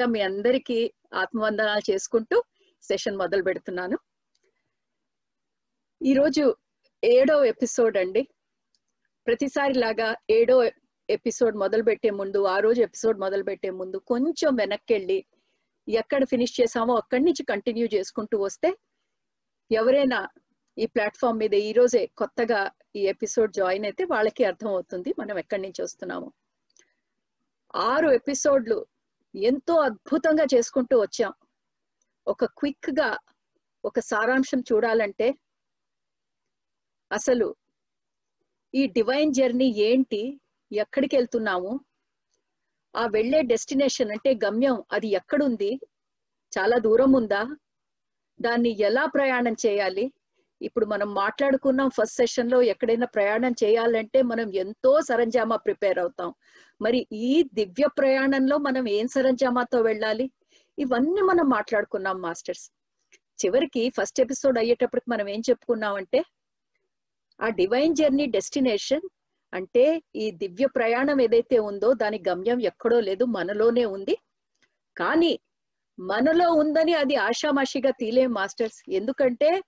ముందుగా మీ అందరికీ ఆత్మవందనాలు చేసుకుంటూ సెషన్ మొదలు పెడుతున్నాను. ఈరోజు ఏడో ఎపిసోడ్ అండి. ప్రతిసారి లాగా ఏడో ఎపిసోడ్ మొదలు పెట్టే ముందు ఆ రోజు ఎపిసోడ్ మొదలు పెట్టే ముందు కొంచెం వెనక్కి వెళ్ళి ఎక్కడ ఫినిష్ చేసామో అక్కడి నుంచి కంటిన్యూ చేసుకుంటూ వస్తే ఎవరైనా ఈ ప్లాట్ఫామ్ మీద ఈ రోజే కొత్తగా ఈ ఎపిసోడ్ జాయిన్ అయితే వాళ్ళకి అర్థం అవుతుంది మనం ఎక్కడి నుంచి వస్తున్నాము. ఆరు ఎపిసోడ్లు ఎంతో అద్భుతంగా చేసుకుంటూ వచ్చాం. ఒక క్విక్గా ఒక సారాంశం చూడాలంటే అసలు ఈ డివైన్ జర్నీ ఏంటి ఎక్కడికి వెళ్తున్నాము ఆ వెళ్ళే డెస్టినేషన్ అంటే గమ్యం అది ఎక్కడుంది చాలా దూరం ఉందా దాన్ని ఎలా ప్రయాణం చేయాలి ఇప్పుడు మనం మాట్లాడుకున్నాం ఫస్ట్ సెషన్లో ఎక్కడైనా ప్రయాణం చేయాలంటే మనం ఎంతో సరంజామా ప్రిపేర్ అవుతాం. మరి ఈ దివ్య ప్రయాణంలో మనం ఏం సరంజామాతో వెళ్ళాలి? ఇవన్నీ మనం మాట్లాడుకున్నాం మాస్టర్స్. చివరికి ఫస్ట్ ఎపిసోడ్ అయ్యేటప్పటికి మనం ఏం చెప్పుకున్నామంటే ఆ డివైన్ జర్నీ డెస్టినేషన్ అంటే ఈ దివ్య ప్రయాణం ఏదైతే ఉందో దాని గమ్యం ఎక్కడో లేదు మనలోనే ఉంది. కానీ మనలో ఉందని అది ఆషామాషిగా తీలేం మాస్టర్స్. ఎందుకంటే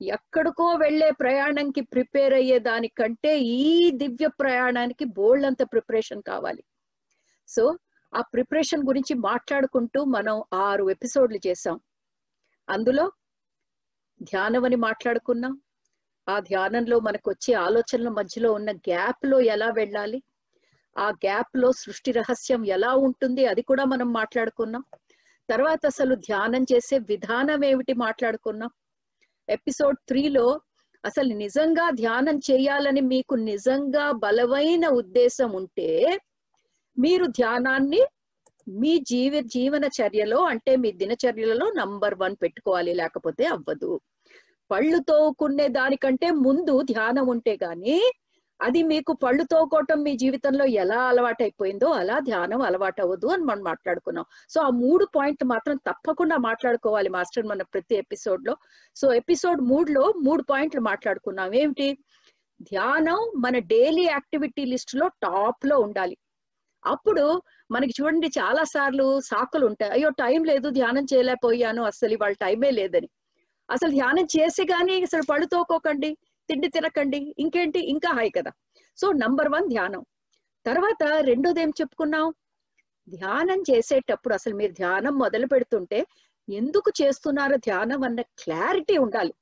ఎక్కడికో వెళ్ళే ప్రయాణంకి ప్రిపేర్ అయ్యే దానికంటే ఈ దివ్య ప్రయాణానికి బోల్డ్ అంత ప్రిపరేషన్ కావాలి. సో ఆ ప్రిపరేషన్ గురించి మాట్లాడుకుంటూ మనం ఆరు ఎపిసోడ్లు చేసాం అందులో ధ్యానం అని మాట్లాడుకున్నాం. ఆ ధ్యానంలో మనకు వచ్చే ఆలోచనల మధ్యలో ఉన్న గ్యాప్లో ఎలా వెళ్ళాలి? ఆ గ్యాప్లో సృష్టి రహస్యం ఎలా ఉంటుంది? అది కూడా మనం మాట్లాడుకున్నాం. తర్వాత అసలు ధ్యానం చేసే విధానం ఏమిటి మాట్లాడుకున్నాం. ఎపిసోడ్ త్రీలో అసలు నిజంగా ధ్యానం చేయాలని మీకు నిజంగా బలమైన ఉద్దేశం ఉంటే మీరు ధ్యానాన్ని మీ జీవ జీవన చర్యలో అంటే మీ దినచర్యలలో నంబర్ వన్ పెట్టుకోవాలి లేకపోతే అవ్వదు. పళ్ళు తోకునే దానికంటే ముందు ధ్యానం ఉంటే గాని అది మీకు పళ్ళు తోకోవటం మీ జీవితంలో ఎలా అలవాటైపోయిందో అలా ధ్యానం అలవాటు అవ్వదు అని మనం మాట్లాడుకున్నాం. సో ఆ మూడు పాయింట్ మాత్రం తప్పకుండా మాట్లాడుకోవాలి మాస్టర్ మన ప్రతి ఎపిసోడ్లో సో ఎపిసోడ్ మూడులో మూడు పాయింట్లు మాట్లాడుకున్నాం. ఏమిటి? ధ్యానం మన డైలీ యాక్టివిటీ లిస్ట్లో టాప్లో ఉండాలి. అప్పుడు మనకి చూడండి చాలా సార్లు సాకులు ఉంటాయి. అయ్యో టైం లేదు ధ్యానం చేయలేకపోయాను అసలు ఇవాళ టైమే లేదని. అసలు ధ్యానం చేసి కానీ అసలు పళ్ళు తోకోకండి. తిండి తినకండి ఇంకేంటి? ఇంకా హాయ్ కదా. సో నంబర్ వన్ ధ్యానం. తర్వాత రెండోది ఏం చెప్పుకున్నాం ధ్యానం చేసేటప్పుడు అసలు మీరు ధ్యానం మొదలు పెడుతుంటే ఎందుకు చేస్తున్నారో ధ్యానం అన్న క్లారిటీ ఉండాలి.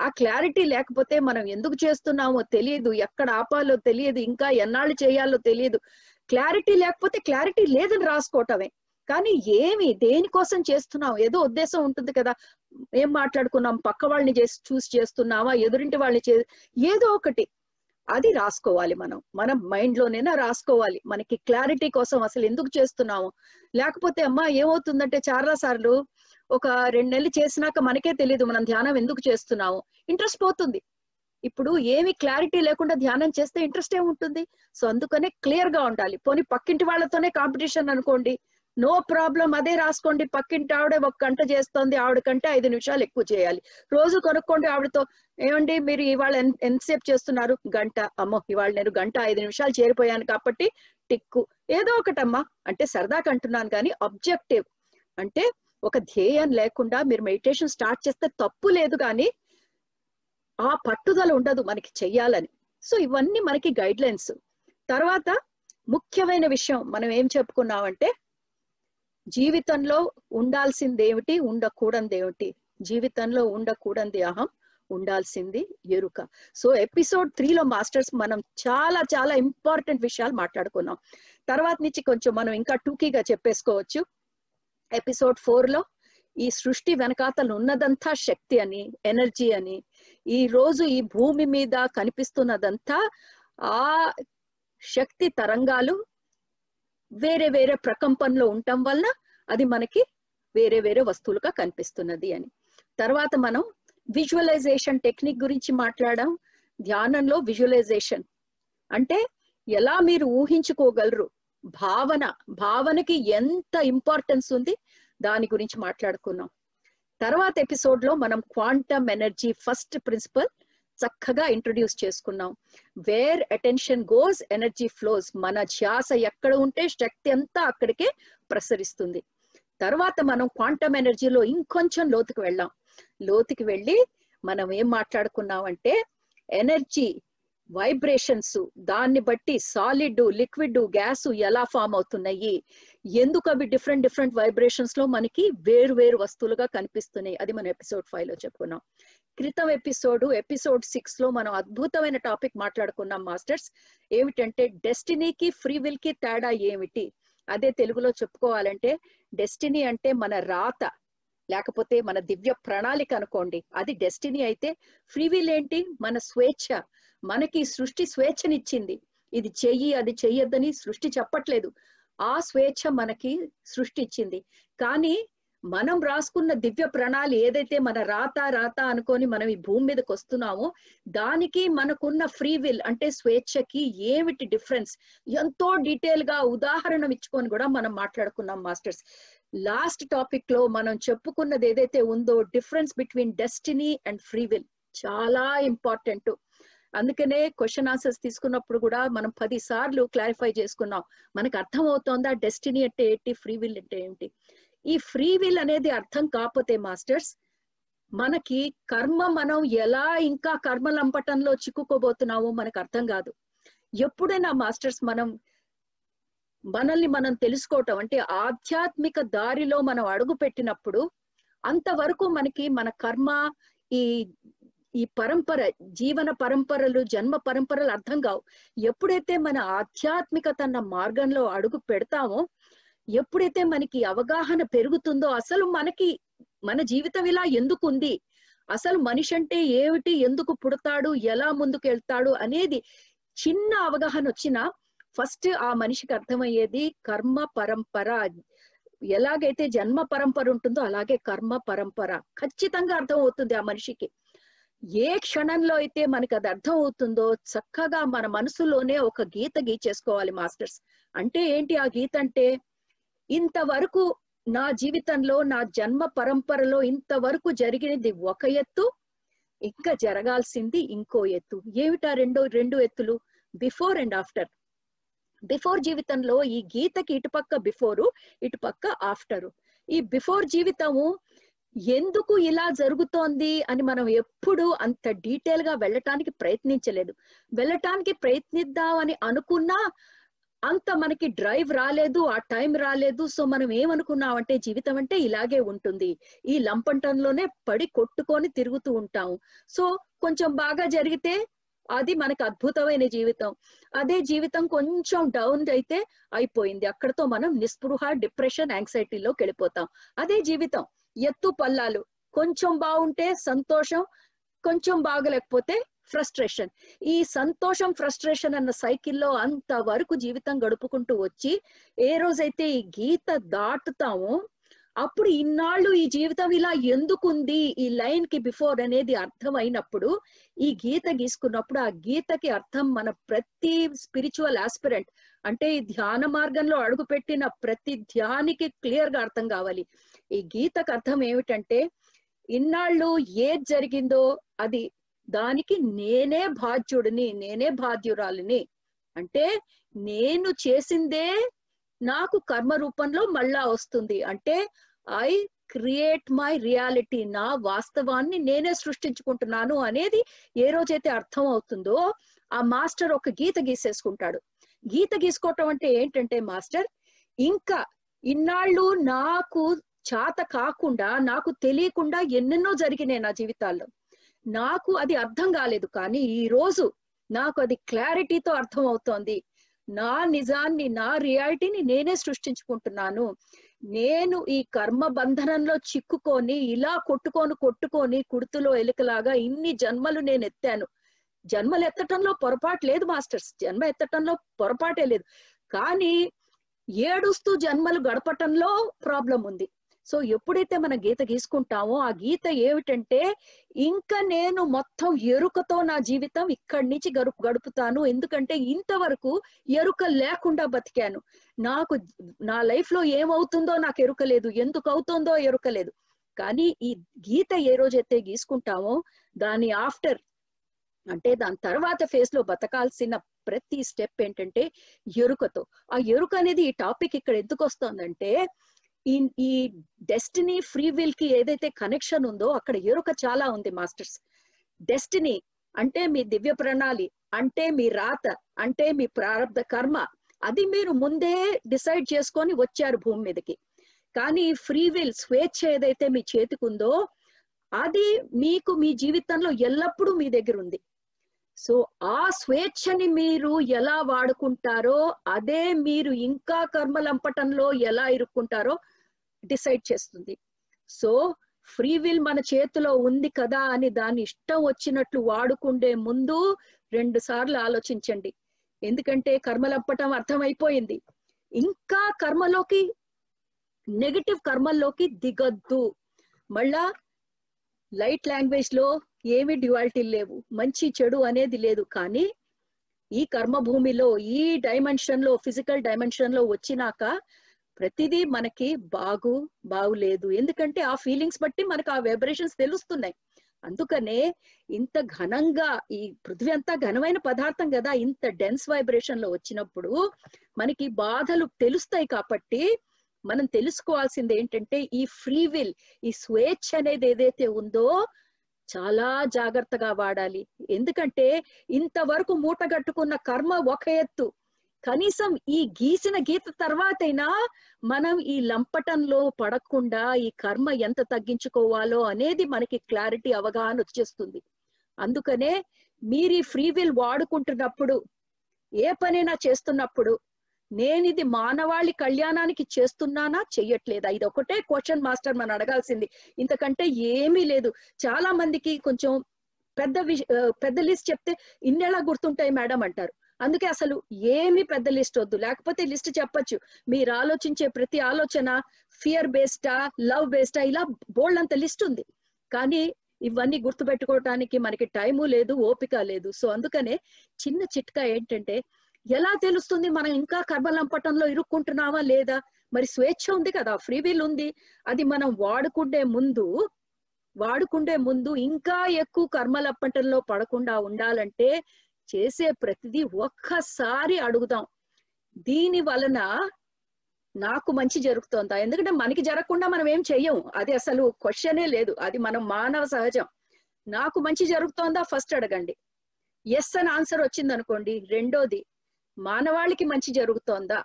ఆ క్లారిటీ లేకపోతే మనం ఎందుకు చేస్తున్నామో తెలియదు. ఎక్కడ ఆపాలో తెలియదు. ఇంకా ఎన్నాళ్ళు చేయాలో తెలియదు. క్లారిటీ లేకపోతే క్లారిటీ లేదని రాసుకోవటమే. కానీ ఏమి దేనికోసం చేస్తున్నాం ఏదో ఉద్దేశం ఉంటుంది కదా. ఏం మాట్లాడుకున్నాం? పక్క వాళ్ళని చేసి చూసి చేస్తున్నావా? ఎదురింటి వాళ్ళని చే ఏదో ఒకటి. అది రాసుకోవాలి మనం. మనం మైండ్ లోనైనా రాసుకోవాలి. మనకి క్లారిటీ కోసం అసలు ఎందుకు చేస్తున్నాము? లేకపోతే అమ్మా ఏమవుతుందంటే చాలా సార్లు ఒక రెండు నెలలు చేసినాక మనకే తెలియదు మనం ధ్యానం ఎందుకు చేస్తున్నాము? ఇంట్రెస్ట్ పోతుంది. ఇప్పుడు ఏమి క్లారిటీ లేకుండా ధ్యానం చేస్తే ఇంట్రెస్ట్ ఏముంటుంది సో అందుకనే క్లియర్గా ఉండాలి. పోనీ పక్కింటి వాళ్ళతోనే కాంపిటీషన్ అనుకోండి. నో ప్రాబ్లం అదే రాసుకోండి. పక్కింటి ఆవిడ ఒక గంట చేస్తోంది. ఆవిడ కంటే ఐదు నిమిషాలు ఎక్కువ చేయాలి. రోజు కొనుక్కోండి ఆవిడతో. ఏమండి? మీరు ఇవాళ ఎంతసేపు చేస్తున్నారు? గంట. అమ్మో ఇవాళ నేను గంట ఐదు నిమిషాలు చేరిపోయాను కాబట్టి టిక్కు. ఏదో ఒకటమ్మా. అంటే సరదాకి అంటున్నాను కానీ అబ్జెక్టివ్ అంటే ఒక ధ్యేయం లేకుండా మీరు మెడిటేషన్ స్టార్ట్ చేస్తే తప్పు లేదు కానీ ఆ పట్టుదల ఉండదు మనకి చెయ్యాలని. సో ఇవన్నీ మనకి గైడ్ లైన్స్ తర్వాత ముఖ్యమైన విషయం. మనం ఏం చెప్పుకున్నామంటే జీవితంలో ఉండాల్సిందేమిటి? ఉండకూడదేమిటి? జీవితంలో ఉండకూడంది అహం ఉండాల్సింది ఎరుక. సో ఎపిసోడ్ త్రీలో మాస్టర్స్ మనం చాలా చాలా ఇంపార్టెంట్ విషయాలు మాట్లాడుకున్నాం. తర్వాత నుంచి కొంచెం మనం ఇంకా టూకీగా చెప్పేసుకోవచ్చు. ఎపిసోడ్ ఫోర్లో ఈ సృష్టి వెనకాతలు ఉన్నదంతా శక్తి అని ఎనర్జీ అని ఈ రోజు ఈ భూమి మీద కనిపిస్తున్నదంతా ఆ శక్తి తరంగాలు వేరే వేరే ప్రకంపనలో ఉండటం వలన అది మనకి వేరే వేరే వస్తువులుగా కనిపిస్తున్నది అని. తర్వాత మనం విజువలైజేషన్ టెక్నిక్ గురించి మాట్లాడాం. ధ్యానంలో విజువలైజేషన్ అంటే ఎలా మీరు ఊహించుకోగలరు? భావన భావనకి ఎంత ఇంపార్టెన్స్ ఉంది? దాని గురించి మాట్లాడుకున్నాం. తర్వాత ఎపిసోడ్లో మనం క్వాంటమ్ ఎనర్జీ ఫస్ట్ ప్రిన్సిపల్ చక్కగా ఇంట్రొడ్యూస్ చేసుకున్నాం. Where attention goes energy flows మన ధ్యాస ఎక్కడ ఉంటే శక్తి అంతా అక్కడికే ప్రసరిస్తుంది. తర్వాత మనం క్వాంటమ్ ఎనర్జీలో ఇంకొంచెం లోతుకి వెళ్ళాం. లోతుకి వెళ్ళి మనం ఏం మాట్లాడుకున్నామంటే ఎనర్జీ వైబ్రేషన్స్ దాన్ని బట్టి సాలిడ్ లిక్విడ్ గ్యాస్ ఎలా ఫామ్ అవుతున్నాయి? ఎందుకు అవి డిఫరెంట్ డిఫరెంట్ వైబ్రేషన్స్లో మనకి వేరు వేరు వస్తువులుగా కనిపిస్తున్నాయి? అది మనం ఎపిసోడ్ ఫైవ్లో చెప్పుకున్నాం. క్రితం ఎపిసోడ్ ఎపిసోడ్ సిక్స్లో మనం అద్భుతమైన టాపిక్ మాట్లాడుకున్నాం మాస్టర్స్. ఏమిటంటే డెస్టినీకి ఫ్రీ విల్కి తేడా ఏమిటి? అదే తెలుగులో చెప్పుకోవాలంటే డెస్టినీ అంటే మన రాత లేకపోతే మన దివ్య ప్రణాళిక అనుకోండి. అది డెస్టినీ అయితే ఫ్రీ విల్ ఏంటి? మన స్వేచ్ఛ. మనకి సృష్టి స్వేచ్ఛనిచ్చింది. ఇది చెయ్యి అది చెయ్యొద్దని సృష్టి చెప్పట్లేదు. ఆ స్వేచ్ఛ మనకి సృష్టి ఇచ్చింది కానీ మనం రాసుకున్న దివ్య ప్రణాళి ఏదైతే మన రాత రాత అనుకొని మనం ఈ భూమి మీదకి వస్తున్నామో దానికి మనకున్న ఫ్రీ విల్ అంటే స్వేచ్ఛకి ఏమిటి డిఫరెన్స్? ఎంతో డీటెయిల్గా ఉదాహరణ ఇచ్చుకొని కూడా మనం మాట్లాడుకున్నాం మాస్టర్స్. లాస్ట్ టాపిక్లో మనం చెప్పుకున్నది ఏదైతే ఉందో difference between destiny and free will. చాలా ఇంపార్టెంట్. అందుకనే క్వశ్చన్ ఆన్సర్స్ తీసుకున్నప్పుడు కూడా మనం పది సార్లు క్లారిఫై చేసుకున్నాం. మనకు అర్థం అవుతోందా డెస్టినీ అంటే ఏంటి? ఫ్రీ విల్ అంటే ఏంటి? ఈ ఫ్రీ విల్ అనేది అర్థం కాకపోతే మాస్టర్స్ మనకి కర్మ మనం ఎలా ఇంకా కర్మ లంపటంలో చిక్కుకోబోతున్నామో మనకు అర్థం కాదు. ఎప్పుడైనా మాస్టర్స్ మనం మనల్ని మనం తెలుసుకోవటం అంటే ఆధ్యాత్మిక దారిలో మనం అడుగు పెట్టినప్పుడు అంతవరకు మనకి మన కర్మ ఈ ఈ పరంపర జీవన పరంపరలు జన్మ పరంపరలు అర్థం కావు. ఎప్పుడైతే మన ఆధ్యాత్మికత అన్న మార్గంలో అడుగు పెడతామో ఎప్పుడైతే మనకి అవగాహన పెరుగుతుందో అసలు మనకి మన జీవితం ఇలా ఎందుకు ఉంది అసలు మనిషి అంటే ఏమిటి? ఎందుకు పుడతాడు? ఎలా ముందుకు వెళ్తాడు అనేది చిన్న అవగాహన వచ్చినా ఫస్ట్ ఆ మనిషికి అర్థమయ్యేది కర్మ పరంపర. ఎలాగైతే జన్మ పరంపర ఉంటుందో అలాగే కర్మ పరంపర. ఖచ్చితంగా అర్థం అవుతుంది ఆ మనిషికి. ఏ క్షణంలో అయితే మనకి అది అర్థం అవుతుందో చక్కగా మన మనసులోనే ఒక గీత గీచేసుకోవాలి మాస్టర్స్. అంటే ఏంటి ఆ గీత అంటే ఇంతవరకు నా జీవితంలో నా జన్మ పరంపరలో ఇంతవరకు జరిగినది ఒక ఎత్తు ఇంకా జరగాల్సింది ఇంకో ఎత్తు. ఏమిటా రెండో రెండు ఎత్తులు? Before and after. బిఫోర్ జీవితంలో ఈ గీతకి ఇటుపక్క బిఫోరు ఇటుపక్క ఆఫ్టరు. ఈ బిఫోర్ జీవితము ఎందుకు ఇలా జరుగుతోంది అని మనం ఎప్పుడు అంత డీటెయిల్గా వెళ్ళటానికి ప్రయత్నించలేదు. వెళ్ళటానికి ప్రయత్నిద్దామని అనుకున్నా అంత మనకి డ్రైవ్ రాలేదు ఆ టైం రాలేదు. సో మనం ఏమనుకున్నామంటే జీవితం అంటే ఇలాగే ఉంటుంది. ఈ లంపంటంలోనే పడి కొట్టుకొని తిరుగుతూ ఉంటాం. సో కొంచెం బాగా జరిగితే అది మనకు అద్భుతమైన జీవితం. అదే జీవితం కొంచెం డౌన్ అయితే అయిపోయింది. అక్కడతో మనం నిస్పృహ డిప్రెషన్ యాంగ్జైటీలోకి వెళ్ళిపోతాం. అదే జీవితం. ఎత్తు పల్లాలు. కొంచెం బాగుంటే సంతోషం కొంచెం బాగలేకపోతే ఫ్రస్ట్రేషన్ ఈ సంతోషం ఫ్రస్ట్రేషన్ అన్న సైకిల్లో అంతవరకు జీవితం గడుపుకుంటూ వచ్చి ఏ రోజైతే ఈ గీత దాటుతామో అప్పుడు ఇన్నాళ్ళు ఈ జీవితం ఇలా ఎందుకుంది? ఈ లైన్కి బిఫోర్ అనేది అర్థమైనప్పుడు ఈ గీత గీసుకున్నప్పుడు ఆ గీతకి అర్థం మన ప్రతి స్పిరిచువల్ ఆస్పిరెంట్ అంటే ఈ ధ్యాన మార్గంలో అడుగుపెట్టిన ప్రతి ధ్యానికి క్లియర్గా అర్థం కావాలి. ఈ గీతకు అర్థం ఏమిటంటే ఇన్నాళ్ళు ఏది జరిగిందో అది దానికి నేనే బాధ్యుడిని నేనే బాధ్యురాలిని. అంటే నేను చేసిందే నాకు కర్మ రూపంలో మళ్ళా వస్తుంది. అంటే ఐ క్రియేట్ మై రియాలిటీ నా వాస్తవాన్ని నేనే సృష్టించుకుంటున్నాను అనేది ఏ రోజైతే అర్థం అవుతుందో ఆ మాస్టర్ ఒక గీత గీసేసుకుంటాడు. గీత గీసుకోవటం అంటే ఏంటంటే మాస్టర్ ఇంకా ఇన్నాళ్ళు నాకు చాత కాకుండా నాకు తెలియకుండా ఎన్నెన్నో జరిగినాయి నా జీవితాల్లో. నాకు అది అర్థం కాలేదు కానీ ఈ రోజు నాకు అది క్లారిటీతో అర్థం అవుతోంది నా నిజాన్ని నా రియాలిటీని నేనే సృష్టించుకుంటున్నాను. నేను ఈ కర్మ బంధనంలో చిక్కుకొని ఇలా కొట్టుకొని కొట్టుకొని కుడుతులో ఎలుకలాగా ఇన్ని జన్మలు నేను ఎత్తాను. జన్మలు ఎత్తటంలో పొరపాటు లేదు మాస్టర్స్. జన్మ ఎత్తటంలో పొరపాటే లేదు. కానీ ఏడుస్తూ జన్మలు గడపటంలో ప్రాబ్లం ఉంది. సో ఎప్పుడైతే మన గీత గీసుకుంటామో ఆ గీత ఏమిటంటే ఇంకా నేను మొత్తం ఎరుకతో నా జీవితం ఇక్కడి నుంచి గడుపు గడుపుతాను. ఎందుకంటే ఇంతవరకు ఎరుక లేకుండా బతికాను. నాకు నా లైఫ్లో ఏమవుతుందో నాకు ఎరుక లేదు. ఎందుకు అవుతుందో ఎరుక లేదు. కానీ ఈ గీత ఏ రోజైతే గీసుకుంటామో దాని ఆఫ్టర్ అంటే దాని తర్వాత ఫేజ్లో బతకాల్సిన ప్రతి స్టెప్ ఏంటంటే ఎరుకతో. ఆ ఎరుక అనేది ఈ టాపిక్ ఇక్కడ ఎందుకు వస్తుందంటే ఈ ఈ డెస్టినీ ఫ్రీ విల్కి ఏదైతే కనెక్షన్ ఉందో అక్కడ ఎరుక చాలా ఉంది మాస్టర్స్. డెస్టినీ అంటే మీ దివ్య ప్రణాళి అంటే మీ రాత అంటే మీ ప్రారంభ కర్మ అది మీరు ముందే డిసైడ్ చేసుకొని వచ్చారు భూమి మీదకి. కానీ ఫ్రీ విల్ స్వేచ్ఛ ఏదైతే మీ చేతికుందో అది మీకు మీ జీవితంలో ఎల్లప్పుడూ మీ దగ్గర ఉంది. సో ఆ స్వేచ్ఛని మీరు ఎలా వాడుకుంటారో అదే మీరు ఇంకా కర్మలంపటంలో ఎలా ఇరుక్కుంటారో డిసైడ్ చేస్తుంది. సో ఫ్రీ విల్ మన చేతిలో ఉంది కదా అని దాన్ని ఇష్టం వచ్చినట్లు వాడుకుండే ముందు రెండు సార్లు ఆలోచించండి. ఎందుకంటే కర్మలప్పటం అర్థమైపోయింది. ఇంకా కర్మలోకి నెగటివ్ కర్మల్లోకి దిగద్దు. మళ్ళా లైట్ లాంగ్వేజ్లో ఏమి డ్యువాలిటీ లేవు. మంచి చెడు అనేది లేదు. కానీ ఈ కర్మభూమిలో ఈ డైమెన్షన్లో ఫిజికల్ డైమెన్షన్లో వచ్చినాక ప్రతిదీ మనకి బాగు బాగులేదు. ఎందుకంటే ఆ ఫీలింగ్స్ బట్టి మనకు ఆ వైబ్రేషన్స్ తెలుస్తున్నాయి. అందుకనే ఇంత ఘనంగా ఈ పృథ్వీ అంతా ఘనమైన పదార్థం కదా ఇంత డెన్స్ వైబ్రేషన్లో వచ్చినప్పుడు మనకి బాధలు తెలుస్తాయి కాబట్టి మనం తెలుసుకోవాల్సింది ఏంటంటే ఈ ఫ్రీ విల్ ఈ స్వేచ్ఛ అనేది ఏదైతే ఉందో చాలా జాగ్రత్తగా వాడాలి. ఎందుకంటే ఇంతవరకు మూటగట్టుకున్న కర్మ ఒక ఎత్తు. కనీసం ఈ గీసిన గీత తర్వాతైనా మనం ఈ లంపటంలో పడకుండా ఈ కర్మ ఎంత తగ్గించుకోవాలో అనేది మనకి క్లారిటీ అవగాహన వచ్చేస్తుంది. అందుకనే మీరు ఈ ఫ్రీ విల్ వాడుకుంటున్నప్పుడు ఏ పనైనా చేస్తున్నప్పుడు నేను ఇది మానవాళి కళ్యాణానికి చేస్తున్నానా? చెయ్యట్లేదా? ఇది ఒకటే క్వశ్చన్ మాస్టర్ మనం అడగాల్సింది. ఇంతకంటే ఏమీ లేదు. చాలా మందికి కొంచెం పెద్ద పెద్ద లిస్ట్ చెప్తే ఇన్నెలా గుర్తుంటాయి మేడం అంటారు. అందుకే అసలు ఏమి పెద్ద లిస్ట్ వద్దు. లేకపోతే లిస్ట్ చెప్పచ్చు. మీరు ఆలోచించే ప్రతి ఆలోచన ఫియర్ బేస్డా లవ్ బేస్డా ఇలా బోల్డ్ అంత లిస్ట్ ఉంది. కానీ ఇవన్నీ గుర్తుపెట్టుకోవటానికి మనకి టైము లేదు ఓపిక లేదు. సో అందుకనే చిన్న చిట్కా ఏంటంటే ఎలా తెలుస్తుంది మనం ఇంకా కర్మలంపటంలో ఇరుక్కుంటున్నావా లేదా? మరి స్వేచ్ఛ ఉంది కదా ఫ్రీ వీల్ ఉంది. అది మనం వాడుకుండే ముందు వాడుకుండే ముందు ఇంకా ఎక్కువ కర్మలప్పటంలో పడకుండా ఉండాలంటే చేసే ప్రతిదీ ఒక్కసారి అడుగుదాం. దీని వలన నాకు మంచి జరుగుతోందా? ఎందుకంటే మనకి జరగకుండా మనం ఏం చెయ్యం. అది అసలు క్వశ్చనే లేదు. అది మనం మానవ సహజం. నాకు మంచి జరుగుతోందా? ఫస్ట్ అడగండి. ఎస్ అని ఆన్సర్ వచ్చింది అనుకోండి రెండోది మానవాళికి మంచి జరుగుతోందా?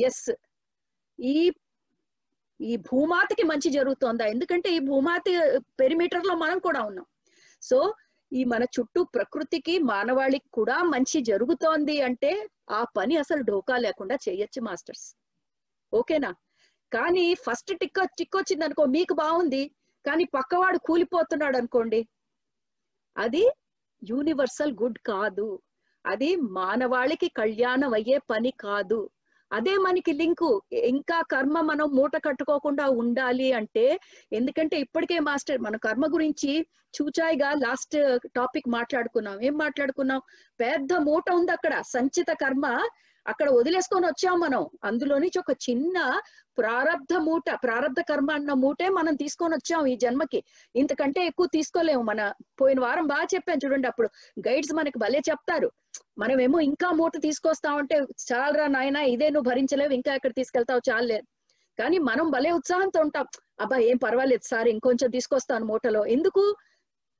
ఎస్ ఈ ఈ భూమాతకి మంచి జరుగుతోందా? ఎందుకంటే ఈ భూమాత పెరిమీటర్లో మనం కూడా ఉన్నాం. సో ఈ మన చుట్టూ ప్రకృతికి మానవాళికి కూడా మంచి జరుగుతోంది అంటే ఆ పని అసలు ఢోకా లేకుండా చేయొచ్చు మాస్టర్స్. ఓకేనా? కానీ ఫస్ట్ టిక్ టిక్ వచ్చింది అనుకో మీకు బాగుంది. కానీ పక్కవాడు కూలిపోతున్నాడు అనుకోండి. అది యూనివర్సల్ గుడ్ కాదు. అది మానవాళికి కళ్యాణం అయ్యే పని కాదు. అదే మనకి లింకు. ఇంకా కర్మ మనం మూట కట్టుకోకుండా ఉండాలి అంటే ఎందుకంటే ఇప్పటికే మాస్టర్ మన కర్మ గురించి చూచాయిగా లాస్ట్ టాపిక్ మాట్లాడుకున్నాం. ఏం మాట్లాడుకున్నాం? పెద్ద మూట ఉంది అక్కడ సంచిత కర్మ. అక్కడ వదిలేసుకొని వచ్చాం మనం. అందులో నుంచి ఒక చిన్న ప్రారంధ మూట ప్రారంధ కర్మ అన్న మూటే మనం తీసుకొని వచ్చాం ఈ జన్మకి. ఇంతకంటే ఎక్కువ తీసుకోలేము. మన పోయిన వారం బాగా చెప్పాను చూడండి అప్పుడు. గైడ్స్ మనకి భలే చెప్తారు. మనమేమో ఇంకా మూట తీసుకొస్తామంటే చాలరా నాయన ఇదే నువ్వు భరించలేవు ఇంకా ఎక్కడ తీసుకెళ్తావు చాలే. కానీ మనం భలే ఉత్సాహంతో ఉంటాం. అబ్బా ఏం పర్వాలేదు సార్ ఇంకొంచెం తీసుకొస్తాను మూటలో. ఎందుకు?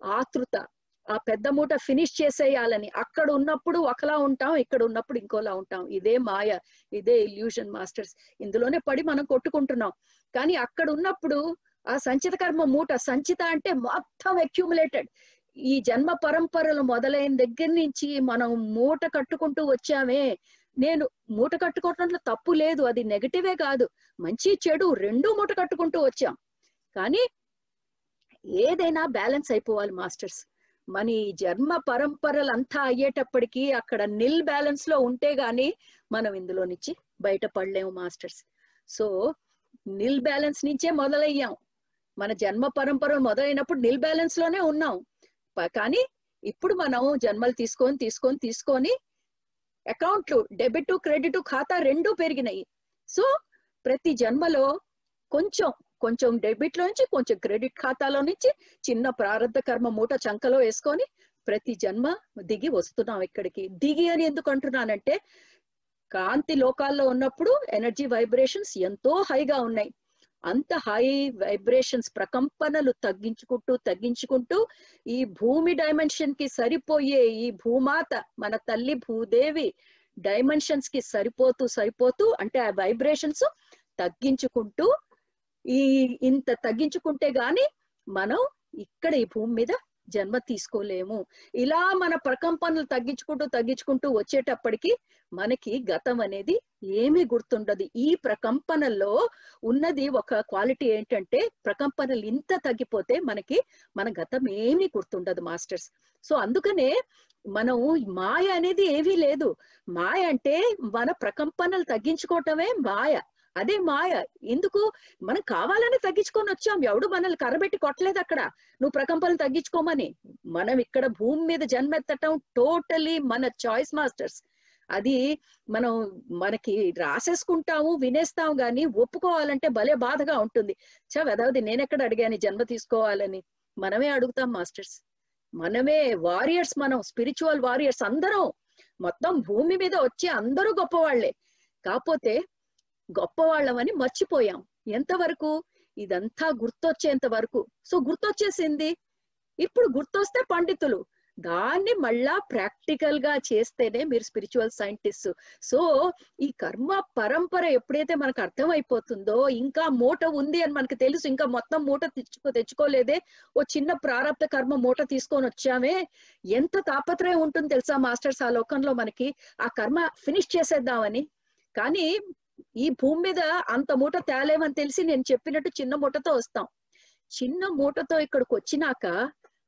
ఆతృత. ఆ పెద్ద మూట ఫినిష్ చేసేయాలని. అక్కడ ఉన్నప్పుడు ఒకలా ఉంటాం ఇక్కడ ఉన్నప్పుడు ఇంకోలా ఉంటాం. ఇదే మాయ ఇదే ఇల్యూషన్ మాస్టర్స్. ఇందులోనే పడి మనం కొట్టుకుంటున్నాం. కానీ అక్కడ ఉన్నప్పుడు ఆ సంచిత కర్మ మూట సంచిత అంటే మొత్తం అక్యూములేటెడ్ ఈ జన్మ పరంపరలు మొదలైన దగ్గర నుంచి మనం మూట కట్టుకుంటూ వచ్చామే. నేను మూట కట్టుకోవటంలో తప్పు లేదు అది నెగటివే కాదు. మంచి చెడు రెండూ మూట కట్టుకుంటూ వచ్చాం. కానీ ఏదైనా బ్యాలెన్స్ అయిపోవాలి మాస్టర్స్. మన ఈ జన్మ పరంపరలంతా అయ్యేటప్పటికి అక్కడ నిల్ బ్యాలెన్స్లో ఉంటే గాని మనం ఇందులో నుంచి బయటపడలేము మాస్టర్స్. సో నిల్ బ్యాలెన్స్ నుంచే మొదలయ్యాం. మన జన్మ పరంపర మొదలైనప్పుడు నిల్ బ్యాలెన్స్లోనే ఉన్నాం. కానీ ఇప్పుడు మనం జన్మలు తీసుకొని తీసుకొని తీసుకొని అకౌంట్లు డెబిట్ క్రెడిట్ ఖాతా రెండు పెరిగినాయి. సో ప్రతి జన్మలో కొంచెం కొంచెం డెబిట్లో నుంచి కొంచెం క్రెడిట్ ఖాతాలో నుంచి చిన్న ప్రారంభ కర్మ మూట చంకలో వేసుకొని ప్రతి జన్మ దిగి వస్తున్నాం ఇక్కడికి. దిగి అని ఎందుకు అంటున్నానంటే కాంతి లోకాల్లో ఉన్నప్పుడు ఎనర్జీ వైబ్రేషన్స్ ఎంతో హైగా ఉన్నాయి. అంత హై వైబ్రేషన్స్ ప్రకంపనలు తగ్గించుకుంటూ తగ్గించుకుంటూ ఈ భూమి డైమెన్షన్కి సరిపోయే ఈ భూమాత మన తల్లి భూదేవి డైమెన్షన్స్కి సరిపోతూ సరిపోతూ అంటే ఆ వైబ్రేషన్స్ తగ్గించుకుంటూ ఈ ఇంత తగ్గించుకుంటే గాని మనం ఇక్కడ ఈ భూమి మీద జన్మ తీసుకోలేము. ఇలా మన ప్రకంపనలు తగ్గించుకుంటూ తగ్గించుకుంటూ వచ్చేటప్పటికి మనకి గతం అనేది ఏమీ గుర్తుండదు. ఈ ప్రకంపనల్లో ఉన్నది ఒక క్వాలిటీ ఏంటంటే ప్రకంపనలు ఇంత తగ్గిపోతే మనకి మన గతం ఏమీ గుర్తుండదు మాస్టర్స్. సో అందుకనే మనం మాయ అనేది ఏమీ లేదు. మాయ అంటే మన ప్రకంపనలు తగ్గించుకోవటమే మాయ. అదే మాయ. ఎందుకు? మనం కావాలని తగ్గించుకొని వచ్చాం. ఎవడు మనల్ని కర్రబెట్టి కొట్టలేదు అక్కడ. నువ్వు ప్రకంపనలు తగ్గించుకోమని. మనం ఇక్కడ భూమి మీద జన్మెత్తటం టోటలీ మన చాయిస్ మాస్టర్స్ అది మనం మనకి రాసేసుకుంటాము వినేస్తాం గాని ఒప్పుకోవాలంటే భలే బాధగా ఉంటుంది. చా వెదవది నేనెక్కడ అడిగాను జన్మ తీసుకోవాలని? మనమే అడుగుతాం మాస్టర్స్ మనమే వారియర్స్ మనం స్పిరిచువల్ వారియర్స్ అందరం. మొత్తం భూమి మీద వచ్చి అందరూ గొప్పవాళ్ళే. కాకపోతే గొప్పవాళ్ళమని మర్చిపోయాం. ఎంతవరకు? ఇదంతా గుర్తొచ్చేంత వరకు. సో గుర్తొచ్చేసింది? ఇప్పుడు గుర్తొస్తే పండితులు. దాన్ని మళ్ళా ప్రాక్టికల్గా చేస్తేనే మీరు స్పిరిచువల్ సైంటిస్ట్. సో ఈ కర్మ పరంపర ఎప్పుడైతే మనకు అర్థమైపోతుందో ఇంకా మూట ఉంది అని మనకు తెలుసు ఇంకా మొత్తం మూట తెచ్చుకో తెచ్చుకోలేదే ఓ చిన్న ప్రారంభ కర్మ మూట తీసుకొని వచ్చామే ఎంత తాపత్రయం ఉంటుంది తెలుసా మాస్టర్స్ ఆ లోకంలో మనకి? ఆ కర్మ ఫినిష్ చేసేద్దామని. కానీ ఈ భూమి మీద అంత మూట తేలేమని తెలిసి నేను చెప్పినట్టు చిన్న మూటతో వస్తాం. చిన్న మూటతో ఇక్కడికి వచ్చినాక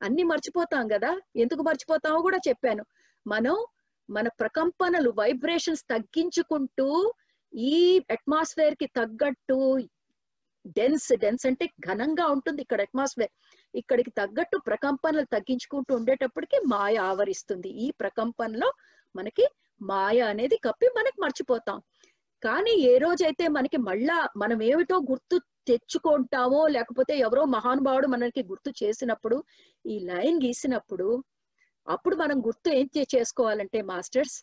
అన్ని మర్చిపోతాం కదా? ఎందుకు మర్చిపోతామో కూడా చెప్పాను. మనం మన ప్రకంపనలు వైబ్రేషన్స్ తగ్గించుకుంటూ ఈ అట్మాస్ఫియర్కి తగ్గట్టు డెన్స్ డెన్స్ అంటే ఘనంగా ఉంటుంది ఇక్కడ అట్మాస్ఫియర్ ఇక్కడికి తగ్గట్టు ప్రకంపనలు తగ్గించుకుంటూ ఉండేటప్పటికి మాయ ఆవరిస్తుంది. ఈ ప్రకంపనలో మనకి మాయ అనేది కప్పి మనకి మర్చిపోతాం. కానీ ఏ రోజైతే మనకి మళ్ళా మనం ఏమిటో గుర్తు తెచ్చుకుంటామో లేకపోతే ఎవరో మహానుభావుడు మనకి గుర్తు చేసినప్పుడు ఈ లైన్ గీసినప్పుడు అప్పుడు మనం గుర్తు ఏం చేసుకోవాలంటే మాస్టర్స్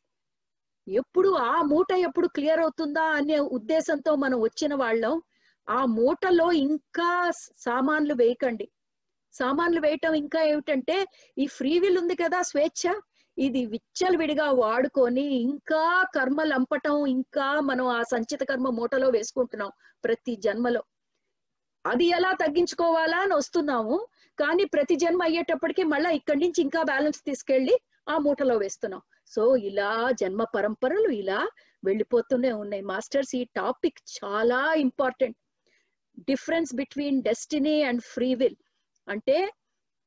ఎప్పుడు ఆ మూట ఎప్పుడు క్లియర్ అవుతుందా అనే ఉద్దేశంతో మనం వచ్చిన వాళ్ళం ఆ మూటలో ఇంకా సామాన్లు వేయకండి. సామాన్లు వేయటం ఇంకా ఏమిటంటే ఈ ఫ్రీ విల్ ఉంది కదా స్వేచ్ఛ ఇది విచ్చలవిడిగా వాడుకొని ఇంకా కర్మ లంపటం ఇంకా మనం ఆ సంచిత కర్మ మూటలో వేసుకుంటున్నాం ప్రతి జన్మలో. అది ఎలా తగ్గించుకోవాలా అని వస్తున్నాము. కానీ ప్రతి జన్మ అయ్యేటప్పటికి మళ్ళీ ఇక్కడి నుంచి ఇంకా బ్యాలెన్స్ తీసుకెళ్ళి ఆ మూటలో వేస్తున్నాం. సో ఇలా జన్మ పరంపరలు ఇలా వెళ్ళిపోతూనే ఉన్నాయి. మాస్టర్స్ ఈ టాపిక్ చాలా important. Difference between destiny and free will. అంటే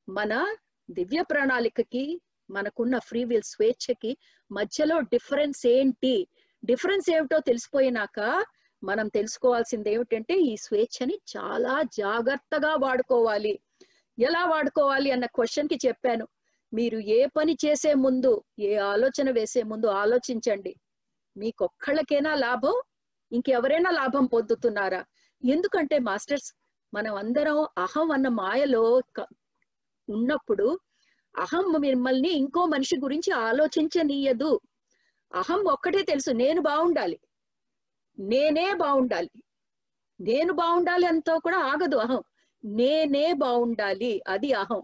మన దివ్య ప్రణాళికకి మనకున్న ఫ్రీ విల్ స్వేచ్ఛకి మధ్యలో డిఫరెన్స్ ఏంటి? డిఫరెన్స్ ఏమిటో తెలిసిపోయినాక మనం తెలుసుకోవాల్సింది ఏమిటంటే ఈ స్వేచ్ఛని చాలా జాగ్రత్తగా వాడుకోవాలి. ఎలా వాడుకోవాలి అన్న క్వశ్చన్కి చెప్పాను. మీరు ఏ పని చేసే ముందు ఏ ఆలోచన వేసే ముందు ఆలోచించండి. మీకొక్కళ్ళకైనా లాభం ఇంకెవరైనా లాభం పొందుతున్నారా? ఎందుకంటే మాస్టర్స్ మనం అందరం అహం అన్న మాయలో ఉన్నప్పుడు అహం మిమ్మల్ని ఇంకో మనిషి గురించి ఆలోచించనీయదు. అహం ఒక్కటే తెలుసు నేను బాగుండాలి నేనే బాగుండాలి నేను బాగుండాలి అంతా కూడా ఆగదు అహం. నేనే బాగుండాలి అది అహం.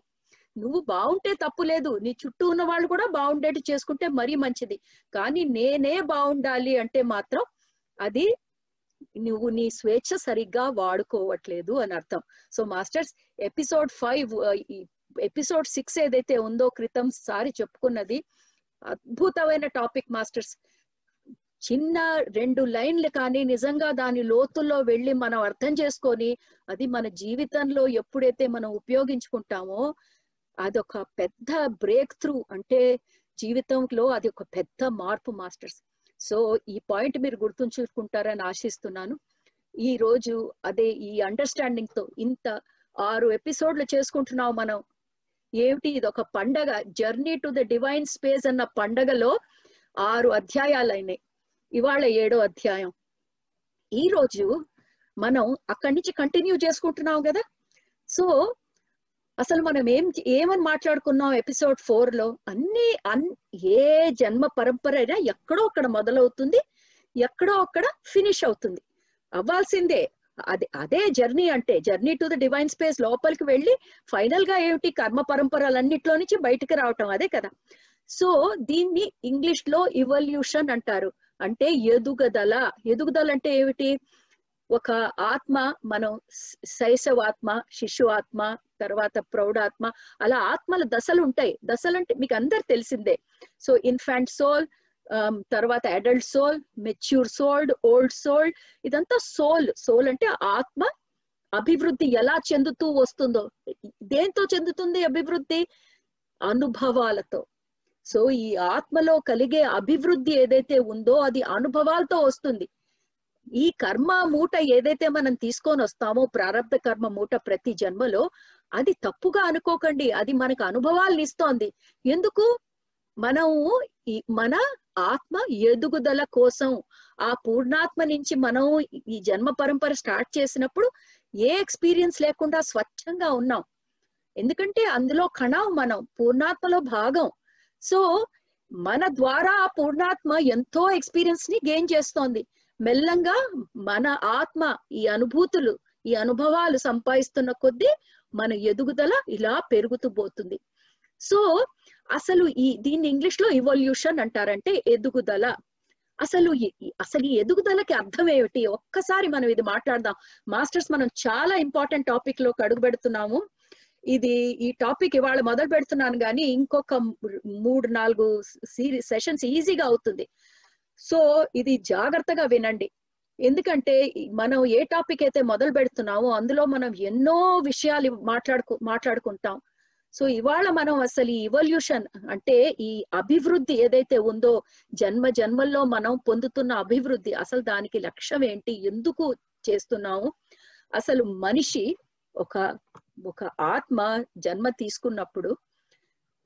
నువ్వు బాగుంటే తప్పు లేదు నీ చుట్టూ ఉన్న వాళ్ళు కూడా బాగుండేట్టు చేసుకుంటే మరీ మంచిది. కానీ నేనే బాగుండాలి అంటే మాత్రం అది నువ్వు నీ స్వేచ్ఛ సరిగ్గా వాడుకోవట్లేదు అని అర్థం. So masters episode five episode six ఏదైతే ఉందో క్రితం సారి చెప్పుకున్నది అద్భుతమైన టాపిక్ మాస్టర్స్. చిన్న రెండు లైన్లు కానీ నిజంగా దాని లోతుల్లో వెళ్ళి మనం అర్థం చేసుకొని అది మన జీవితంలో ఎప్పుడైతే మనం ఉపయోగించుకుంటామో అదొక పెద్ద బ్రేక్ త్రూ అంటే జీవితంలో అది ఒక పెద్ద మార్పు మాస్టర్స్. సో ఈ పాయింట్ మీరు గుర్తుంచుకుంటారని ఆశిస్తున్నాను. ఈ రోజు అదే ఈ అండర్స్టాండింగ్తో ఇంత ఆరు ఎపిసోడ్లు చేసుకుంటున్నాం మనం. ఏమిటి? ఇది ఒక పండగ. Journey to the divine space అన్న పండగలో ఆరు అధ్యాయాలైనాయి. ఇవాళ ఏడో అధ్యాయం. ఈ రోజు మనం అక్కడి నుంచి కంటిన్యూ చేసుకుంటున్నాం కదా? సో అసలు మనం ఏం ఏమని మాట్లాడుకున్నాం ఎపిసోడ్ ఫోర్లో అన్ని అన్ ఏ జన్మ పరంపర అయినా ఎక్కడో అక్కడ మొదలవుతుంది ఎక్కడో అక్కడ ఫినిష్ అవుతుంది. అవ్వాల్సిందే. అదే అదే జర్నీ అంటే journey to the divine space లోపలికి వెళ్ళి ఫైనల్గా ఏమిటి కర్మ పరంపరలన్నిట్లో నుంచి బయటికి రావటం అదే కదా. సో దీన్ని ఇంగ్లీష్లో ఇవల్యూషన్ అంటారు. అంటే ఎదుగుదల. ఎదుగుదల అంటే ఏమిటి? ఒక ఆత్మ మనం శైశవాత్మ శిశు ఆత్మ తర్వాత ప్రౌఢాత్మ అలా ఆత్మల దశలు ఉంటాయి. దశలు అంటే మీకు అందరు తెలిసిందే. సో ఇన్ఫాంట్ సోల్ తర్వాత adult soul mature soul old soul ఇదంతా సోల్ సోల్ అంటే ఆత్మ. అభివృద్ధి ఎలా చెందుతూ వస్తుందో దేంతో చెందుతుంది అభివృద్ధి? అనుభవాలతో. సో ఈ ఆత్మలో కలిగే అభివృద్ధి ఏదైతే ఉందో అది అనుభవాలతో వస్తుంది. ఈ కర్మ మూట ఏదైతే మనం తీసుకొని వస్తామో ప్రారంభ కర్మ మూట ప్రతి జన్మలో అది తప్పుగా అనుకోకండి. అది మనకు అనుభవాలను ఇస్తోంది. ఎందుకు? మనము మన ఆత్మ ఎదుగుదల కోసం ఆ పూర్ణాత్మ నుంచి మనం ఈ జన్మ పరంపర స్టార్ట్ చేసినప్పుడు ఏ ఎక్స్పీరియన్స్ లేకుండా స్వచ్ఛంగా ఉన్నాం. ఎందుకంటే అందులో కణం మనం పూర్ణాత్మలో భాగం. సో మన ద్వారా ఆ పూర్ణాత్మ ఎంతో ఎక్స్పీరియన్స్ని గెయిన్ చేస్తోంది. మెల్లంగా మన ఆత్మ ఈ అనుభూతులు ఈ అనుభవాలు సంపాదిస్తున్న కొద్దీ మన ఎదుగుదల ఇలా పెరుగుతూ పోతుంది. సో అసలు ఈ దీన్ని ఇంగ్లీష్లో ఇవల్యూషన్ అంటారంటే ఎదుగుదల. అసలు అసలు ఈ ఎదుగుదలకి అర్థం ఏమిటి? ఒక్కసారి మనం ఇది మాట్లాడదాం. మాస్టర్స్ మనం చాలా ఇంపార్టెంట్ టాపిక్లోకి అడుగు పెడుతున్నాము. ఇది ఈ టాపిక్ ఇవాళ మొదలు పెడుతున్నాను కానీ ఇంకొక మూడు నాలుగు సిరీస్ సెషన్స్ ఈజీగా అవుతుంది. సో ఇది జాగ్రత్తగా వినండి. ఎందుకంటే మనం ఏ టాపిక్ అయితే మొదలు పెడుతున్నామో అందులో మనం ఎన్నో విషయాలు మాట్లాడుకు మాట్లాడుకుంటాం. సో ఇవాళ మనం అసలు ఈ ఇవల్యూషన్ అంటే ఈ అభివృద్ధి ఏదైతే ఉందో జన్మ జన్మల్లో మనం పొందుతున్న అభివృద్ధి అసలు దానికి లక్ష్యం ఏంటి ఎందుకు చేస్తున్నాము? అసలు మనిషి ఒక ఒక ఆత్మ జన్మ తీసుకున్నప్పుడు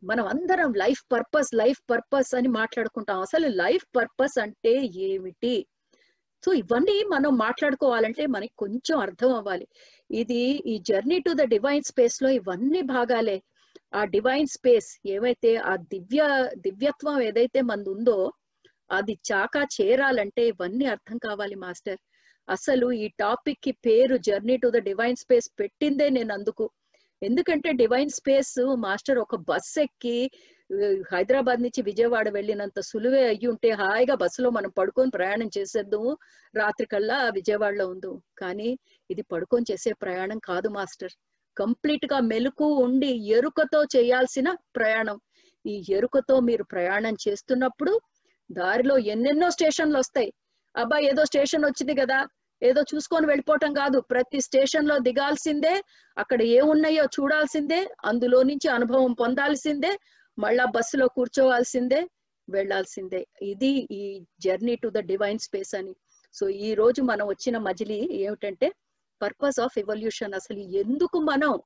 మనం అందరం లైఫ్ పర్పస్ లైఫ్ పర్పస్ అని మాట్లాడుకుంటాం. అసలు లైఫ్ పర్పస్ అంటే ఏమిటి? సో ఇవన్నీ మనం మాట్లాడుకోవాలంటే మనకి కొంచెం అర్థం అవ్వాలి. ఇది ఈ జర్నీ టు ద డివైన్ స్పేస్లో ఇవన్నీ భాగాలే. ఆ డివైన్ స్పేస్ ఏవైతే ఆ దివ్య దివ్యత్వం ఏదైతే మంది ఉందో అది చాకా చేరాలంటే ఇవన్నీ అర్థం కావాలి మాస్టర్. అసలు ఈ టాపిక్కి పేరు journey to the divine space పెట్టిందే నేను అందుకు. ఎందుకంటే డివైన్ స్పేస్ మాస్టర్ ఒక బస్ ఎక్కి హైదరాబాద్ నుంచి విజయవాడ వెళ్ళినంత సులువే అయ్యి ఉంటే హాయిగా బస్సులో మనం పడుకొని ప్రయాణం చేసేద్దాము రాత్రి కల్లా విజయవాడలో ఉందు. కానీ ఇది పడుకొని చేసే ప్రయాణం కాదు మాస్టర్. కంప్లీట్గా మెలకు ఉండి ఎరుకతో చేయాల్సిన ప్రయాణం. ఈ ఎరుకతో మీరు ప్రయాణం చేస్తున్నప్పుడు దారిలో ఎన్నెన్నో స్టేషన్లు వస్తాయి. అబ్బా ఏదో స్టేషన్ వచ్చింది కదా ఏదో చూసుకొని వెళ్ళిపోవటం కాదు. ప్రతి స్టేషన్లో దిగాల్సిందే అక్కడ ఏమున్నాయో చూడాల్సిందే అందులో నుంచి అనుభవం పొందాల్సిందే మళ్ళా బస్సులో కూర్చోవాల్సిందే వెళ్ళాల్సిందే ఇది ఈ journey to the divine space అని. సో ఈ రోజు మనం వచ్చిన మజిలీ ఏమిటంటే పర్పస్ ఆఫ్ ఎవల్యూషన్ అసలు ఎందుకు మనం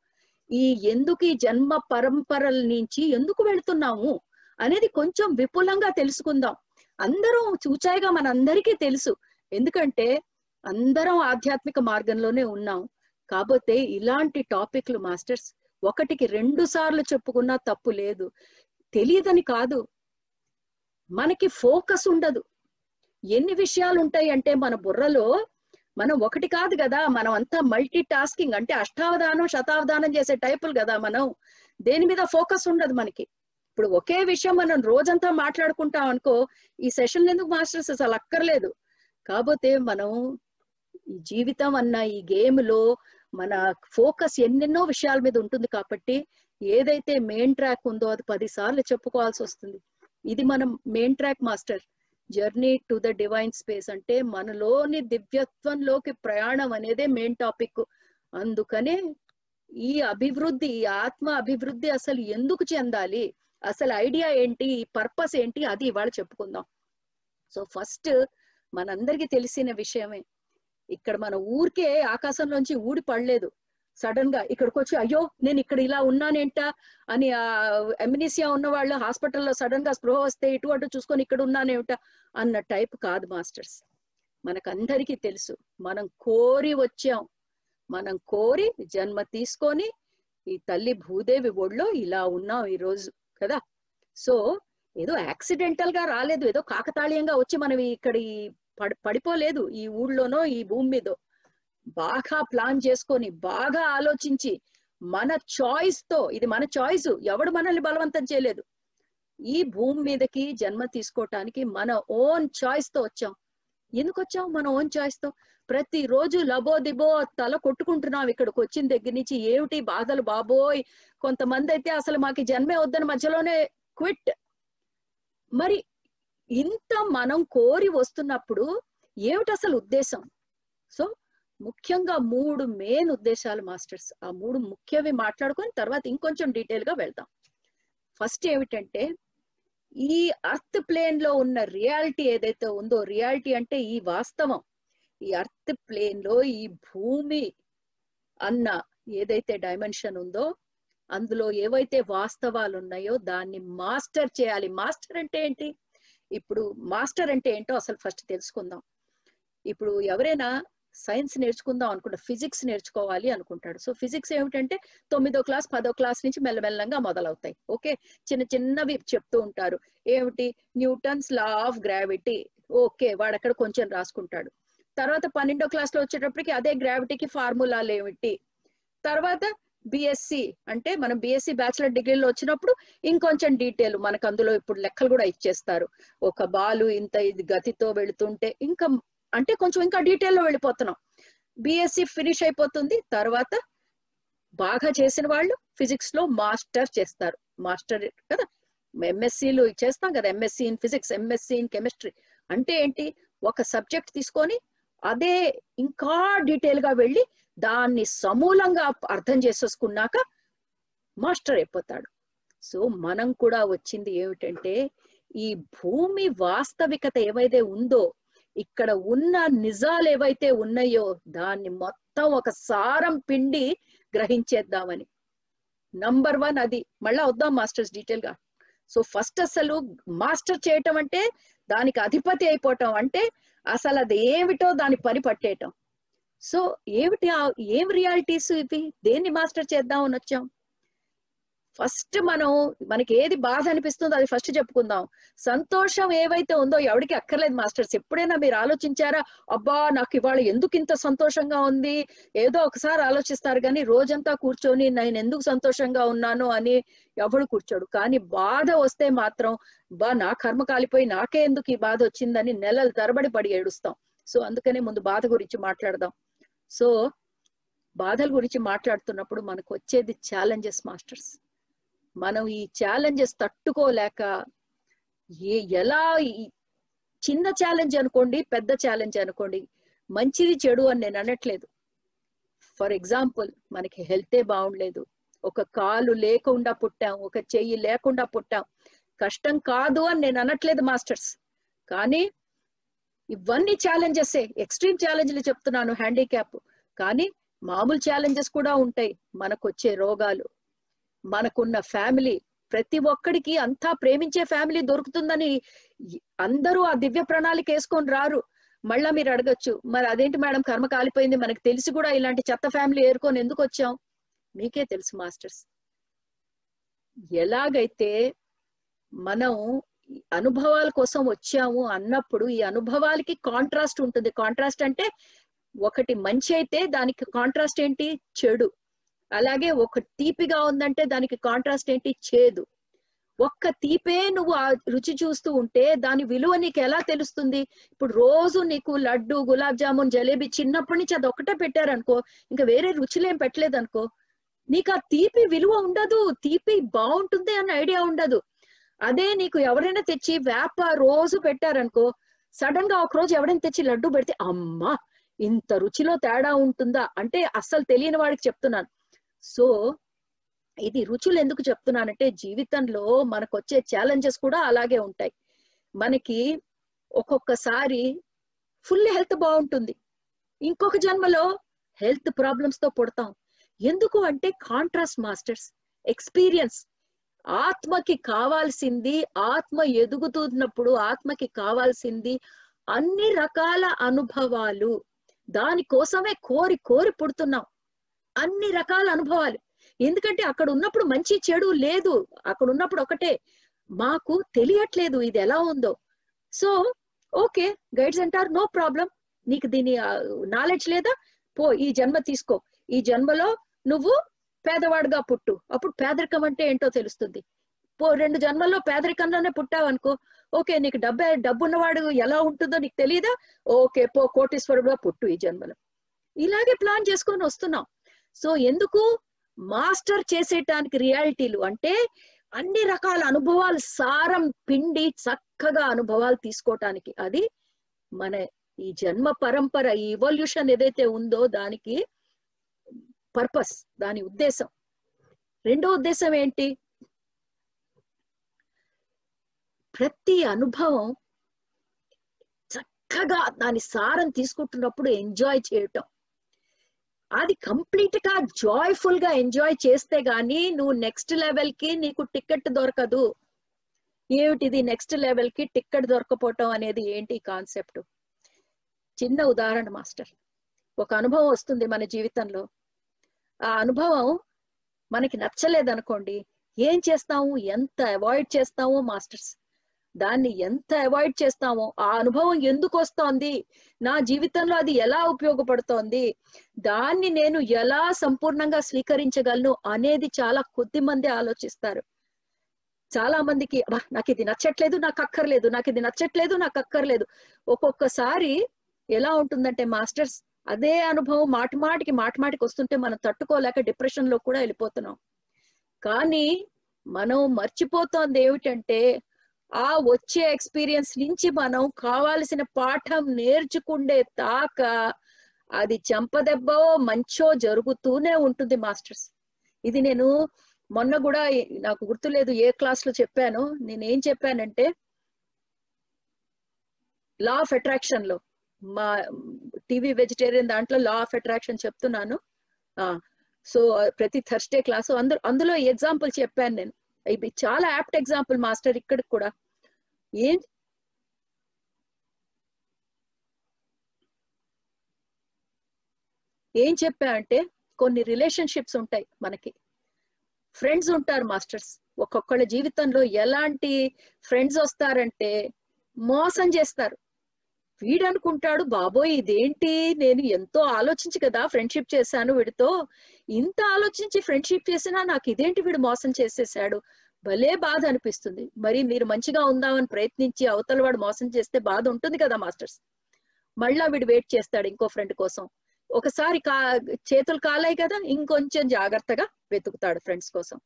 ఈ ఎందుకు ఈ జన్మ పరంపరల నుంచి ఎందుకు వెళ్తున్నాము అనేది కొంచెం విపులంగా తెలుసుకుందాం. అందరం చూచాయిగా మనందరికీ తెలుసు. ఎందుకంటే అందరం ఆధ్యాత్మిక మార్గంలోనే ఉన్నాం. కాబట్టి ఇలాంటి టాపిక్లు మాస్టర్స్ ఒకటికి రెండు సార్లు చెప్పుకున్నా తప్పు లేదు. తెలియదని కాదు. మనకి ఫోకస్ ఉండదు. ఎన్ని విషయాలు ఉంటాయి అంటే మన బుర్రలో మనం ఒకటి కాదు కదా మనం అంతా మల్టీ టాస్కింగ్ అంటే అష్టావధానం శతావధానం చేసే టైపులు కదా మనం. దేని మీద ఫోకస్ ఉండదు మనకి. ఇప్పుడు ఒకే విషయం మనం రోజంతా మాట్లాడుకుంటాం అనుకో ఈ సెషన్ ఎందుకు మాస్టర్స్ అసలు అక్కర్లేదు. కాకపోతే మనం ఈ జీవితం అన్న ఈ గేమ్లో మన ఫోకస్ ఎన్నెన్నో విషయాల మీద ఉంటుంది కాబట్టి ఏదైతే మెయిన్ ట్రాక్ ఉందో అది పది సార్లు చెప్పుకోవాల్సి వస్తుంది. ఇది మనం main track master journey to the divine space అంటే మనలోని దివ్యత్వంలోకి ప్రయాణం అనేదే మెయిన్ టాపిక్. అందుకనే ఈ అభివృద్ధి ఈ ఆత్మ అభివృద్ధి అసలు ఎందుకు చెందాలి? అసలు ఐడియా ఏంటి? పర్పస్ ఏంటి? అది ఇవాళ చెప్పుకుందాం. సో ఫస్ట్ మనందరికీ తెలిసిన విషయమే. ఇక్కడ మన ఊరికే ఆకాశంలోంచి ఊడి పడలేదు. సడన్గా ఇక్కడికి వచ్చి అయ్యో నేను ఇక్కడ ఇలా ఉన్నానేంట? అని ఆ ఎమినిసియా ఉన్న వాళ్ళు హాస్పిటల్లో సడన్గా స్పృహ వస్తే ఇటు అటు చూసుకొని ఇక్కడ ఉన్నానేమిట అన్న టైప్ కాదు మాస్టర్స్. మనకందరికీ తెలుసు మనం కోరి వచ్చాం. మనం కోరి జన్మ తీసుకొని ఈ తల్లి భూదేవి ఒళ్ళో ఇలా ఉన్నాం ఈ రోజు కదా? సో ఏదో యాక్సిడెంటల్గా రాలేదు ఏదో కాకతాళీయంగా వచ్చి మనం ఇక్కడ ఈ పడి పడిపోలేదు ఈ ఊళ్ళోనో ఈ భూమి మీదో. బాగా ప్లాన్ చేసుకొని బాగా ఆలోచించి మన చాయిస్తో ఇది మన చాయిస్ ఎవడు మనల్ని బలవంతం చేయలేదు. ఈ భూమి మీదకి జన్మ తీసుకోవటానికి మన ఓన్ చాయిస్తో వచ్చాం. ఎందుకు వచ్చాం? మన ఓన్ చాయిస్తో. ప్రతి రోజు లబో దిబో తల కొట్టుకుంటున్నాం ఇక్కడికి వచ్చిన దగ్గర నుంచి. ఏమిటి బాధలు? బాబోయ్! కొంతమంది అయితే అసలు మాకు జన్మే వద్దని మధ్యలోనే క్విట్. మరి ఇంత మనం కోరి వస్తున్నప్పుడు ఏమిటి అసలు ఉద్దేశం? సో ముఖ్యంగా మూడు మెయిన్ ఉద్దేశాలు మాస్టర్స్ ఆ మూడు ముఖ్యవి మాట్లాడుకొని తర్వాత ఇంకొంచెం డీటెయిల్గా వెళ్దాం. ఫస్ట్ ఏమిటంటే ఈ అర్త్ ప్లేన్లో ఉన్న రియాలిటీ ఏదైతే ఉందో రియాలిటీ అంటే ఈ వాస్తవం. ఈ అర్త్ ప్లేన్లో ఈ భూమి అన్న ఏదైతే డైమెన్షన్ ఉందో అందులో ఏవైతే వాస్తవాలు ఉన్నాయో దాన్ని మాస్టర్ చేయాలి. మాస్టర్ అంటే ఏంటి? ఇప్పుడు మాస్టర్ అంటే ఏంటో అసలు ఫస్ట్ తెలుసుకుందాం. ఇప్పుడు ఎవరైనా సైన్స్ నేర్చుకుందాం అనుకుంటా ఫిజిక్స్ నేర్చుకోవాలి అనుకుంటాడు. సో ఫిజిక్స్ ఏమిటంటే తొమ్మిదో క్లాస్ పదో క్లాస్ నుంచి మెల్లమెల్లంగా మొదలవుతాయి. ఓకే? చిన్న చిన్నవి చెప్తూ ఉంటారు. ఏమిటి? Newton's law of gravity. Okay వాడు అక్కడ కొంచెం రాసుకుంటాడు. తర్వాత పన్నెండో క్లాస్లో వచ్చేటప్పటికి అదే గ్రావిటీకి ఫార్ములాలు ఏమిటి తర్వాత బిఎస్సి అంటే మనం బిఎస్సి బ్యాచిలర్ డిగ్రీలో వచ్చినప్పుడు ఇంకొంచెం డీటెయిల్ మనకు అందులో ఇప్పుడు లెక్కలు కూడా ఇచ్చేస్తారు. ఒక బాలు ఇంత ఇది గతితో వెళుతుంటే ఇంకా అంటే కొంచెం ఇంకా డీటెయిల్లో వెళ్ళిపోతున్నాం. బిఎస్సి ఫినిష్ అయిపోతుంది. తర్వాత బాగా చేసిన వాళ్ళు ఫిజిక్స్లో మాస్టర్ చేస్తారు. మాస్టర్ కదా? ఎంఎస్సీలు చేస్తాం కదా? MSc in physics MSc in chemistry అంటే ఏంటి? ఒక సబ్జెక్ట్ తీసుకొని అదే ఇంకా డీటెయిల్గా వెళ్ళి దాన్ని సమూలంగా అర్థం చేసేసుకున్నాక మాస్టర్ అయిపోతాడు. సో మనం కూడా వచ్చింది ఏమిటంటే ఈ భూమి వాస్తవికత ఏవైతే ఉందో ఇక్కడ ఉన్న నిజాలు ఏవైతే ఉన్నాయో దాన్ని మొత్తం ఒక సారం పిండి గ్రహించేద్దామని. నంబర్ వన్ అది. మళ్ళా వద్దాం మాస్టర్స్ డీటెయిల్గా. సో ఫస్ట్ అసలు మాస్టర్ చేయటం అంటే దానికి అధిపతి అయిపోవటం అంటే అసలు అది ఏమిటో దాని పని పట్టేయటం. సో ఏమిటి ఏం రియాలిటీస్ ఇవి? దేన్ని మాస్టర్ చేద్దాం అని వచ్చాం? ఫస్ట్ మనం మనకి ఏది బాధ అనిపిస్తుందో అది ఫస్ట్ చెప్పుకుందాం. సంతోషం ఏవైతే ఉందో ఎవరికి అక్కర్లేదు మాస్టర్స్. ఎప్పుడైనా మీరు ఆలోచించారా అబ్బా నాకు ఇవాళ ఎందుకు ఇంత సంతోషంగా ఉంది? ఏదో ఒకసారి ఆలోచిస్తారు కానీ రోజంతా కూర్చొని నేను ఎందుకు సంతోషంగా ఉన్నాను అని ఎవడు కూర్చోడు. కానీ బాధ వస్తే మాత్రం బా నా కర్మ కాలిపోయి నాకే ఎందుకు ఈ బాధ వచ్చిందని నెలలు తరబడి పడి ఏడుస్తాం. సో అందుకనే ముందు బాధ గురించి మాట్లాడదాం. సో బాధల గురించి మాట్లాడుతున్నప్పుడు మనకు వచ్చేది ఛాలెంజెస్ మాస్టర్స్. మనం ఈ ఛాలెంజెస్ తట్టుకోలేక ఏ ఎలా చిన్న ఛాలెంజ్ అనుకోండి పెద్ద ఛాలెంజ్ అనుకోండి మంచిది చెడు అని నేను అనట్లేదు. ఫర్ ఎగ్జాంపుల్ మనకి హెల్తే బాగుండలేదు. ఒక కాలు లేకుండా పుట్టాం ఒక చెయ్యి లేకుండా పుట్టాం. కష్టం కాదు అని నేను అనట్లేదు మాస్టర్స్ కానీ ఇవన్నీ ఛాలెంజెస్ ఎక్స్ట్రీమ్ ఛాలెంజ్లు చెప్తున్నాను హ్యాండిక్యాప్ కానీ మామూలు ఛాలెంజెస్ కూడా ఉంటాయి మనకు వచ్చే రోగాలు. మనకున్న ఫ్యామిలీ ప్రతి ఒక్కడికి అంతా ప్రేమించే ఫ్యామిలీ దొరుకుతుందని అందరూ ఆ దివ్య ప్రణాళిక వేసుకొని రారు. మళ్ళా మీరు అడగచ్చు మరి అదేంటి మేడం కర్మ కాలిపోయింది? మనకు తెలిసి కూడా ఇలాంటి చెత్త ఫ్యామిలీ ఏరుకొని ఎందుకు వచ్చాం? మీకే తెలుసు మాస్టర్స్. ఎలాగైతే మనం అనుభవాల కోసం వచ్చాము అన్నప్పుడు ఈ అనుభవాలకి కాంట్రాస్ట్ ఉంటుంది. కాంట్రాస్ట్ అంటే ఒకటి మంచి అయితే దానికి కాంట్రాస్ట్ ఏంటి? చెడు. అలాగే ఒక తీపిగా ఉందంటే దానికి కాంట్రాస్ట్ ఏంటి? చేదు. ఒక్క తీపే నువ్వు ఆ రుచి చూస్తూ ఉంటే దాని విలువ నీకు ఎలా తెలుస్తుంది? ఇప్పుడు రోజు నీకు లడ్డు గులాబ్ జామున్ జలేబీ చిన్నప్పటి నుంచి అది ఒకటే పెట్టారనుకో ఇంకా వేరే రుచులేం పెట్టలేదు అనుకో నీకు ఆ తీపి విలువ ఉండదు. తీపి బాగుంటుంది అన్న ఐడియా ఉండదు. అదే నీకు ఎవరైనా తెచ్చి వేప రోజు పెట్టారనుకో సడన్గా ఒక రోజు ఎవరైనా తెచ్చి లడ్డు పెడితే అమ్మా! ఇంత రుచిలో తేడా ఉంటుందా? అంటే అస్సలు తెలియని వాడికి చెప్తున్నాను. సో ఇది రుచులు ఎందుకు చెప్తున్నానంటే జీవితంలో మనకు వచ్చే ఛాలెంజెస్ కూడా అలాగే ఉంటాయి. మనకి ఒక్కొక్కసారి ఫుల్ హెల్త్ బాగుంటుంది. ఇంకొక జన్మలో హెల్త్ ప్రాబ్లమ్స్తో పుడతాం. ఎందుకు అంటే కాంట్రాస్ట్ మాస్టర్స్ ఎక్స్పీరియన్స్ ఆత్మకి కావాల్సింది ఆత్మ ఎదుగుతున్నప్పుడు ఆత్మకి కావాల్సింది అన్ని రకాల అనుభవాలు. దానికోసమే కోరి కోరి పుడుతున్నాం. అన్ని రకాల అనుభవాలు. ఎందుకంటే అక్కడ ఉన్నప్పుడు మంచి చెడు లేదు. అక్కడ ఉన్నప్పుడు ఒకటే. మాకు తెలియట్లేదు ఇది ఎలా ఉందో. సో ఓకే గైడ్స్ అంటారు నో ప్రాబ్లం. నీకు దీని నాలెడ్జ్ లేదా? పో ఈ జన్మ తీసుకో. ఈ జన్మలో నువ్వు పేదవాడుగా పుట్టు. అప్పుడు పేదరికం అంటే ఏంటో తెలుస్తుంది. పో రెండు జన్మల్లో పేదరికంలోనే పుట్టావు అనుకో ఓకే నీకు డబ్బే డబ్బు ఉన్నవాడు ఎలా ఉంటుందో నీకు తెలియదా ఓకే పో కోటీశ్వరుడుగా పుట్టు ఈ జన్మలో. ఇలాగే ప్లాన్ చేసుకొని వస్తున్నాం. సో ఎందుకు? మాస్టర్ చేసేటానికి రియాలిటీలు అంటే అన్ని రకాల అనుభవాలు సారం పిండి చక్కగా అనుభవాలు తీసుకోవటానికి అది మన ఈ జన్మ పరంపర ఈ ఇవల్యూషన్ ఏదైతే ఉందో దానికి పర్పస్ దాని ఉద్దేశం. రెండో ఉద్దేశం ఏంటి? ప్రతి అనుభవం చక్కగా దాని సారం తీసుకుంటున్నప్పుడు ఎంజాయ్ చేయటం. అది కంప్లీట్గా జాయ్ఫుల్గా ఎంజాయ్ చేస్తే గానీ నువ్వు నెక్స్ట్ లెవెల్కి నీకు టికెట్ దొరకదు. ఏమిటిది నెక్స్ట్ లెవెల్కి టికెట్ దొరకపోవటం అనేది ఏంటి కాన్సెప్ట్? చిన్న ఉదాహరణ మాస్టర్. ఒక అనుభవం వస్తుంది మన జీవితంలో. ఆ అనుభవం మనకి నచ్చలేదనుకోండి ఏం చేస్తాము? ఎంత అవాయిడ్ చేస్తాము మాస్టర్స్? దాన్ని ఎంత అవాయిడ్ చేస్తామో ఆ అనుభవం ఎందుకు వస్తోంది? నా జీవితంలో అది ఎలా ఉపయోగపడుతోంది? దాన్ని నేను ఎలా సంపూర్ణంగా స్వీకరించగలను అనేది చాలా కొద్ది మంది ఆలోచిస్తారు. చాలా మందికి నాకు ఇది నచ్చట్లేదు నాకు అక్కర్లేదు నాకు ఇది నచ్చట్లేదు నాకు అక్కర్లేదు. ఒక్కొక్కసారి ఎలా ఉంటుందంటే మాస్టర్స్ అదే అనుభవం మాటి మాటికి మాటి మాటికి వస్తుంటే మనం తట్టుకోలేక డిప్రెషన్లో కూడా వెళ్ళిపోతున్నాం. కానీ మనం మర్చిపోతోంది ఏమిటంటే ఆ వచ్చే ఎక్స్పీరియన్స్ నుంచి మనం కావాల్సిన పాఠం నేర్చుకుండే తాక అది చెంపదెబ్బో మంచో జరుగుతూనే ఉంటుంది మాస్టర్స్. ఇది నేను మొన్న కూడా నాకు గుర్తులేదు ఏ క్లాస్లో చెప్పాను నేను ఏం చెప్పానంటే లా ఆఫ్ అట్రాక్షన్లో మా టీవీ వెజిటేరియన్ దాంట్లో లా ఆఫ్ అట్రాక్షన్ చెప్తున్నాను. ఆ సో ప్రతి థర్స్డే క్లాసు అందులో అందులో ఎగ్జాంపుల్ చెప్పాను నేను. ఇది చాలా యాప్ట్ ఎగ్జాంపుల్ మాస్టర్ ఇక్కడికి కూడా. ఏం? ఏం చెప్పా అంటే కొన్ని రిలేషన్షిప్స్ ఉంటాయి మనకి. ఫ్రెండ్స్ ఉంటారు మాస్టర్స్. ఒక్కొక్కళ్ళ జీవితంలో ఎలాంటి ఫ్రెండ్స్ వస్తారంటే మోసం చేస్తారు. వీడనుకుంటాడు బాబోయ్ ఇదేంటి? నేను ఎంతో ఆలోచించి కదా ఫ్రెండ్షిప్ చేశాను వీడితో. ఇంత ఆలోచించి ఫ్రెండ్షిప్ చేసినా నాకు ఇదేంటి వీడు మోసం చేసేసాడు? భలే బాధ అనిపిస్తుంది. మరి మీరు మంచిగా ఉందామని ప్రయత్నించి అవతల వాడు మోసం చేస్తే బాధ ఉంటుంది కదా మాస్టర్స్? మళ్ళా వీడు వెయిట్ చేస్తాడు ఇంకో ఫ్రెండ్ కోసం. ఒకసారి కా చేతులు కాలాయి కదా ఇంకొంచెం జాగ్రత్తగా వెతుకుతాడు ఫ్రెండ్స్ కోసం.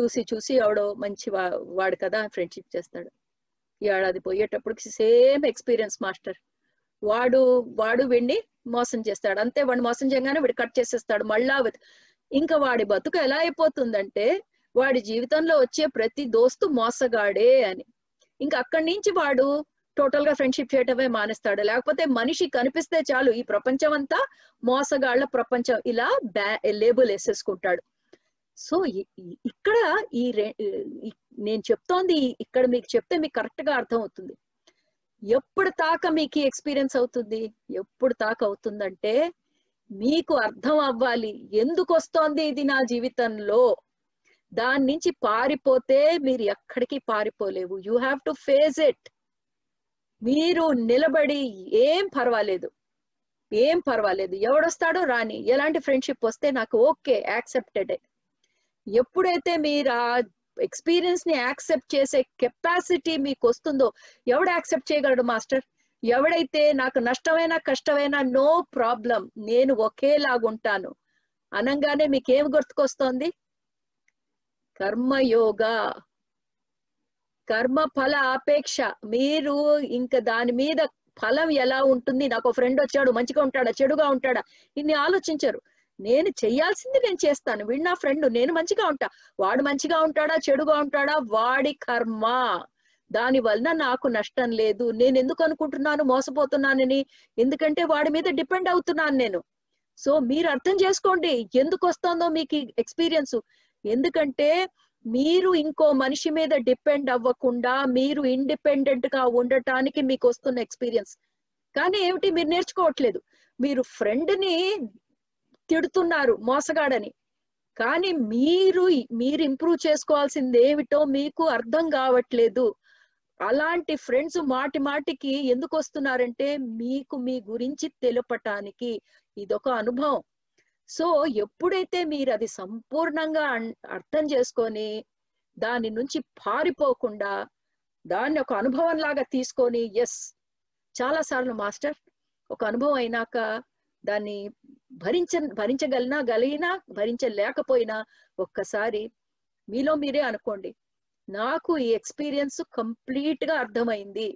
చూసి చూసి ఎవడో మంచి వా- వాడు కదా ఫ్రెండ్షిప్ చేస్తాడు. ఏడాది పోయేటప్పటికి సేమ్ ఎక్స్పీరియన్స్ మాస్టర్. వాడు వాడు వీడిని మోసం చేస్తాడు. అంతే వాడు మోసం చేయగానే వీడు కట్ చేసేస్తాడు. మళ్ళా ఇంకా వాడి బతుకు ఎలా అయిపోతుందంటే వాడి జీవితంలో వచ్చే ప్రతి దోస్తు మోసగాడే అని. ఇంకా అక్కడి నుంచి వాడు టోటల్గా ఫ్రెండ్షిప్ చేయటమే మానేస్తాడు. లేకపోతే మనిషి కనిపిస్తే చాలు ఈ ప్రపంచం అంతా మోసగాళ్ళ ప్రపంచం. ఇలా బ్యా లేబుల్ వేసేసుకుంటాడు. సో ఇక్కడ ఈ రె- నేను చెప్తోంది ఇక్కడ మీకు చెప్తే మీకు కరెక్ట్గా అర్థం అవుతుంది ఎప్పుడు తాక మీకు ఎక్స్పీరియన్స్ అవుతుంది? ఎప్పుడు తాక అవుతుందంటే మీకు అర్థం అవ్వాలి. ఎందుకు వస్తోంది ఇది నా జీవితంలో? దాని నుంచి పారిపోతే మీరు ఎక్కడికి పారిపోలేవు. You have to face it మీరు నిలబడి ఏం పర్వాలేదు. ఏం పర్వాలేదు. ఎవడొస్తాడో రాని. ఎలాంటి ఫ్రెండ్షిప్ వస్తే నాకు ఓకే యాక్సెప్టెడ్ ఎప్పుడైతే మీరు ఆ ఎక్స్పీరియన్స్ని యాక్సెప్ట్ చేసే కెపాసిటీ మీకు వస్తుందో ఎవడు యాక్సెప్ట్ చేయగలడు మాస్టర్ ఎవడైతే నాకు నష్టమైనా కష్టమైనా నో ప్రాబ్లం నేను ఒకేలాగుంటాను. అనంగానే మీకేం గుర్తుకొస్తోంది? కర్మయోగ. కర్మ ఫల ఆపేక్ష. మీరు ఇంకా దాని మీద ఫలం ఎలా ఉంటుంది? నాకు ఫ్రెండ్ వచ్చాడు మంచిగా ఉంటాడా చెడుగా ఉంటాడా? ఇన్ని ఆలోచించరు. నేను చెయ్యాల్సింది నేను చేస్తాను. వీడు నా ఫ్రెండ్ నేను మంచిగా ఉంటా. వాడు మంచిగా ఉంటాడా చెడుగా ఉంటాడా? వాడి కర్మ. దాని వలన నాకు నష్టం లేదు. నేను ఎందుకు అనుకుంటున్నాను? మోసపోతున్నానని. ఎందుకంటే వాడి మీద డిపెండ్ అవుతున్నాను నేను. సో మీరు అర్థం చేసుకోండి. ఎందుకు వస్తుందో మీకు ఎక్స్పీరియన్స్. ఎందుకంటే మీరు ఇంకో మనిషి మీద డిపెండ్ అవ్వకుండా మీరు ఇండిపెండెంట్గా ఉండటానికి మీకు వస్తున్న ఎక్స్పీరియన్స్. కానీ ఏమిటి? మీరు నేర్చుకోవట్లేదు. మీరు ఫ్రెండ్ని తిడుతున్నారు మోసగాడని. కానీ మీరు మీరు ఇంప్రూవ్ చేసుకోవాల్సింది ఏమిటో మీకు అర్థం కావట్లేదు. అలాంటి ఫ్రెండ్స్ మాటి మాటికి ఎందుకు వస్తున్నారంటే మీకు మీ గురించి తెలుపటానికి ఇదొక అనుభవం. సో ఎప్పుడైతే మీరు అది సంపూర్ణంగా అన్- అర్థం చేసుకొని దాని నుంచి పారిపోకుండా దాన్ని ఒక అనుభవం లాగా తీసుకొని ఎస్ చాలా సార్లు మాస్టర్ ఒక అనుభవం అయినాక దాన్ని భరించ భరించగలిగినా గలిగినా భరించలేకపోయినా ఒక్కసారి మీలో మీరే అనుకోండి. నాకు ఈ ఎక్స్పీరియన్స్ కంప్లీట్గా అర్థమైంది.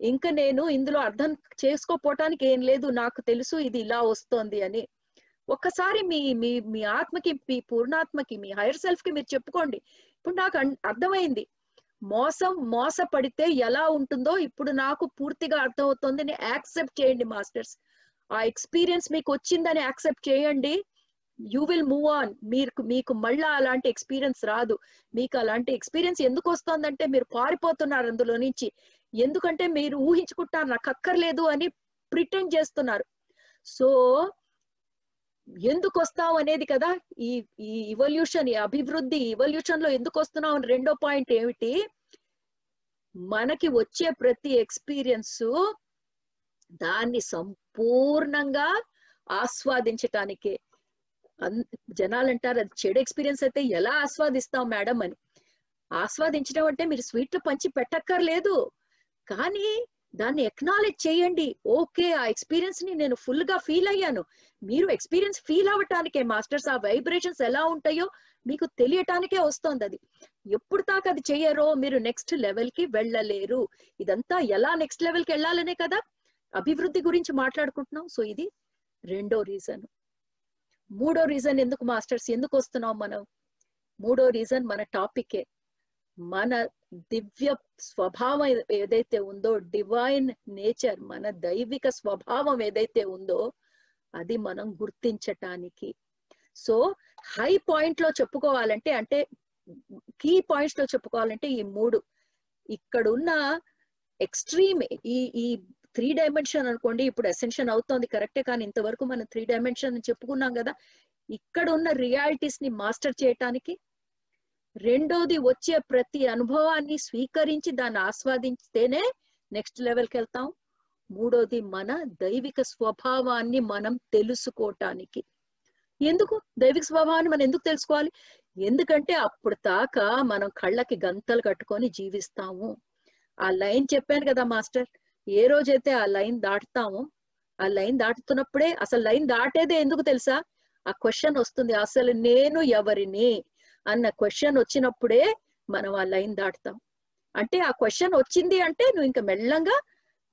ఇంకా నేను ఇందులో అర్థం చేసుకోపోవటానికి ఏం లేదు నాకు తెలుసు ఇది ఇలా వస్తోంది అని. ఒక్కసారి మీ మీ మీ ఆత్మకి మీ పూర్ణాత్మకి మీ హైయర్ సెల్ఫ్కి మీరు చెప్పుకోండి. ఇప్పుడు నాకు అర్థమైంది. మోసం మోసపడితే ఎలా ఉంటుందో ఇప్పుడు నాకు పూర్తిగా అర్థమవుతుంది. అని యాక్సెప్ట్ చేయండి మాస్టర్స్ ఆ ఎక్స్పీరియన్స్ మీకు వచ్చిందని యాక్సెప్ట్ చేయండి. యూ విల్ మూవ్ ఆన్ మీరు మీకు మళ్ళా అలాంటి ఎక్స్పీరియన్స్ రాదు. మీకు అలాంటి ఎక్స్పీరియన్స్ ఎందుకు వస్తుందంటే మీరు పారిపోతున్నారు అందులో నుంచి. ఎందుకంటే మీరు ఊహించుకుంటారు నాకు అక్కర్లేదు అని ప్రిటెండ్ చేస్తున్నారు. సో ఎందుకు వస్తావు అనేది కదా ఈ ఈ ఇవల్యూషన్ ఈ అభివృద్ధి ఇవల్యూషన్లో ఎందుకు వస్తున్నావు అని రెండో పాయింట్ ఏమిటి? మనకి వచ్చే ప్రతి ఎక్స్పీరియన్స్ దాన్ని సంపూర్ణంగా ఆస్వాదించటానికే. జనాలు అంటారు అది చెడు ఎక్స్పీరియన్స్ అయితే ఎలా ఆస్వాదిస్తాం మేడం అని. ఆస్వాదించడం అంటే మీరు స్వీట్లు పంచి పెట్టక్కర్లేదు. కానీ దాన్ని ఎక్నాలెడ్జ్ చేయండి. ఓకే ఆ ఎక్స్పీరియన్స్ని నేను ఫుల్గా ఫీల్ అయ్యాను. మీరు ఎక్స్పీరియన్స్ ఫీల్ అవ్వటానికే మాస్టర్స్ ఆ వైబ్రేషన్స్ ఎలా ఉంటాయో మీకు తెలియటానికే వస్తోంది అది. ఎప్పుడు దాకా అది చెయ్యరో మీరు నెక్స్ట్ లెవెల్కి వెళ్ళలేరు. ఇదంతా ఎలా నెక్స్ట్ లెవెల్కి వెళ్ళాలనే కదా అభివృద్ధి గురించి మాట్లాడుకుంటున్నాం. సో ఇది రెండో రీజన్ మూడో రీజన్ ఎందుకు మాస్టర్స్ ఎందుకు వస్తున్నాం మనం? మూడో రీజన్ మన టాపికే మన దివ్య స్వభావం ఏదైతే ఉందో డివైన్ నేచర్ మన దైవిక స్వభావం ఏదైతే ఉందో అది మనం గుర్తించటానికి. సో హై పాయింట్లో చెప్పుకోవాలంటే అంటే కీ పాయింట్స్లో చెప్పుకోవాలంటే ఈ మూడు. ఇక్కడున్న ఎక్స్ట్రీమ్ ఈ ఈ త్రీ డైమెన్షన్ అనుకోండి ఇప్పుడు అసెన్షన్ అవుతోంది కరెక్టే కానీ ఇంతవరకు మనం త్రీ డైమెన్షన్ చెప్పుకున్నాం కదా ఇక్కడ ఉన్న రియాలిటీస్ని మాస్టర్ చేయటానికి రెండోది వచ్చే ప్రతి అనుభవాన్ని స్వీకరించి దాన్ని ఆస్వాదించితేనే నెక్స్ట్ లెవెల్కి వెళ్తాం. మూడోది మన దైవిక స్వభావాన్ని మనం తెలుసుకోవటానికి ఎందుకు? దైవిక స్వభావాన్ని మనం ఎందుకు తెలుసుకోవాలి? ఎందుకంటే అప్పుడు దాకా మనం కళ్ళకి గంతలు కట్టుకొని జీవిస్తాము. ఆ లైన్ చెప్పాను కదా మాస్టర్. ఏ రోజైతే ఆ లైన్ దాటుతామో ఆ లైన్ దాటుతున్నప్పుడే అసలు లైన్ దాటేదే ఎందుకు తెలుసా? ఆ క్వశ్చన్ వస్తుంది అసలు నేను ఎవరిని అన్న క్వశ్చన్ వచ్చినప్పుడే మనం ఆ లైన్ దాటుతాం. అంటే ఆ క్వశ్చన్ వచ్చింది అంటే నువ్వు ఇంకా మెల్లంగా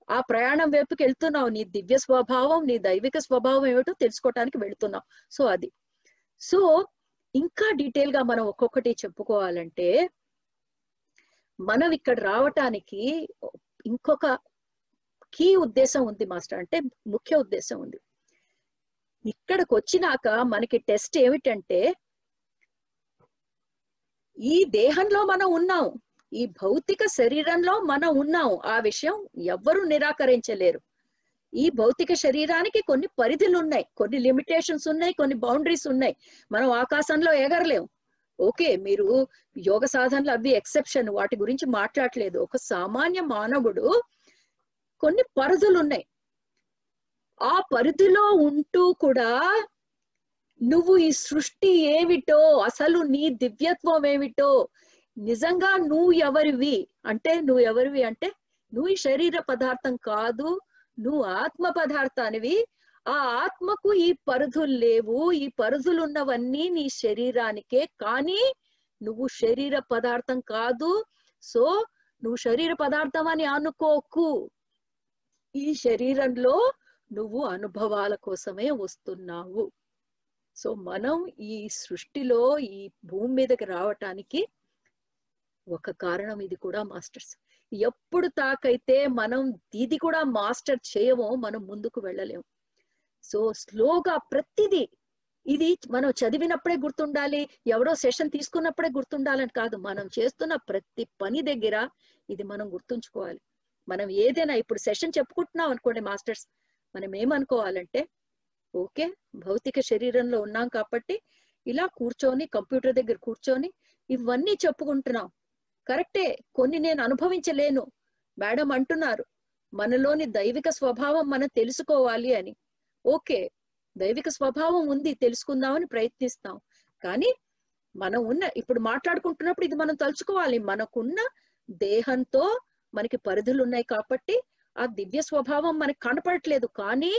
ఆ ప్రయాణం వైపుకి వెళ్తున్నావు. నీ దివ్య స్వభావం నీ దైవిక స్వభావం ఏమిటో తెలుసుకోవటానికి వెళ్తున్నావు. సో అది. సో ఇంకా డీటెయిల్గా మనం ఒక్కొక్కటి చెప్పుకోవాలంటే మనం ఇక్కడ రావటానికి ఇంకొక కీ ఉద్దేశం ఉంది మాస్టర్. అంటే ముఖ్య ఉద్దేశం ఉంది. ఇక్కడికి వచ్చినాక మనకి టెస్ట్ ఏమిటంటే ఈ దేహంలో మనం ఉన్నాం. ఈ భౌతిక శరీరంలో మనం ఉన్నాం. ఆ విషయం ఎవ్వరూ నిరాకరించలేరు. ఈ భౌతిక శరీరానికి కొన్ని పరిధులు ఉన్నాయి కొన్ని లిమిటేషన్స్ ఉన్నాయి. కొన్ని బౌండరీస్ ఉన్నాయి. మనం ఆకాశంలో ఎగరలేం. ఓకే మీరు యోగ సాధనలు అవి ఎక్సెప్షన్. వాటి గురించి మాట్లాడలేదు. ఒక సామాన్య మానవుడు కొన్ని పరిధులు ఉన్నాయి ఆ పరిధిలో ఉంటూ కూడా నువ్వు ఈ సృష్టి ఏమిటో అసలు నీ దివ్యత్వం ఏమిటో నిజంగా నువ్వు ఎవరివి? అంటే నువ్వు ఎవరివి అంటే నువ్వు ఈ శరీర పదార్థం కాదు నువ్వు ఆత్మ పదార్థానివి. ఆ ఆత్మకు ఈ పరుధులు లేవు ఈ పరుధులు ఉన్నవన్నీ నీ శరీరానికే. కానీ నువ్వు శరీర పదార్థం కాదు. సో నువ్వు శరీర పదార్థం అని అనుకోకు. ఈ శరీరంలో నువ్వు అనుభవాల కోసమే వస్తున్నావు. సో మనం ఈ సృష్టిలో ఈ భూమి మీదకి రావటానికి ఒక కారణం ఇది కూడా మాస్టర్స్. ఎప్పుడు తాకైతే మనం ఇది కూడా మాస్టర్ చేయమో మనం ముందుకు వెళ్ళలేము సో స్లోగా ప్రతిదీ ఇది మనం చదివినప్పుడే గుర్తుండాలి ఎవరో సెషన్ తీసుకున్నప్పుడే గుర్తుండాలని కాదు మనం చేస్తున్న ప్రతి పని దగ్గర ఇది మనం గుర్తుంచుకోవాలి. మనం ఏదైనా ఇప్పుడు సెషన్ చెప్పుకుంటున్నాం అనుకోండి మాస్టర్స్ మనం ఏమనుకోవాలంటే ఓకే? భౌతిక శరీరంలో ఉన్నాం కాబట్టి ఇలా కూర్చొని కంప్యూటర్ దగ్గర కూర్చొని ఇవన్నీ చెప్పుకుంటున్నాం. కరెక్టే కొన్ని నేను అనుభవించలేను. మేడం అంటున్నారు మనలోని దైవిక స్వభావం మనం తెలుసుకోవాలి అని. ఓకే దైవిక స్వభావం ఉంది తెలుసుకుందామని ప్రయత్నిస్తాం. కానీ మనం ఉన్న ఇప్పుడు మాట్లాడుకుంటున్నప్పుడు ఇది మనం తలుచుకోవాలి. మనకున్న దేహంతో మనకి పరిధులు ఉన్నాయి కాబట్టి ఆ దివ్య స్వభావం మనకి కనపడట్లేదు. కానీ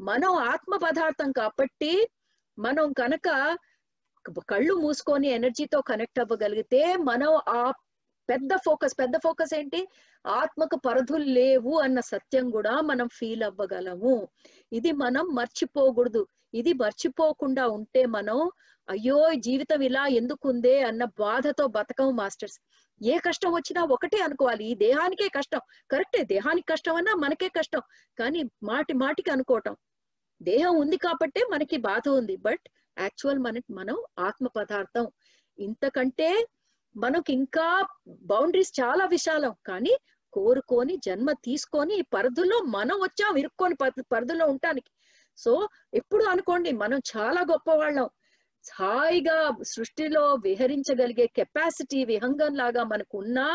మనం ఆత్మ పదార్థం కాబట్టి మనం కనుక కళ్ళు మూసుకొని ఎనర్జీతో కనెక్ట్ అవ్వగలిగితే మనం ఆ పెద్ద ఫోకస్ పెద్ద ఫోకస్ ఏంటి? ఆత్మకు పరిధులు లేవు అన్న సత్యం కూడా మనం ఫీల్ అవ్వగలము. ఇది మనం మర్చిపోకూడదు. ఇది మర్చిపోకుండా ఉంటే మనం అయ్యో జీవితం ఇలా ఎందుకుందే అన్న బాధతో బతకం మాస్టర్స్. ఏ కష్టం వచ్చినా ఒకటే అనుకోవాలి. ఈ దేహానికే కష్టం. కరెక్టే దేహానికి కష్టం అన్నా మనకే కష్టం. కానీ మాటి మాటికి అనుకోవటం. దేహం ఉంది కాబట్టే మనకి బాధ ఉంది. బట్ యాక్చువల్ మన మనం ఆత్మ పదార్థం. ఇంతకంటే మనకి ఇంకా బౌండరీస్ చాలా విశాలం. కానీ కోరుకొని జన్మ తీసుకొని ఈ పరిధుల్లో మనం వచ్చాం ఇరుక్కొని పరిధుల్లో ఉండటానికి. సో ఎప్పుడు అనుకోండి మనం చాలా గొప్పవాళ్ళం. హాయిగా సృష్టిలో విహరించగలిగే కెపాసిటీ విహంగం లాగా మనకు ఉన్నా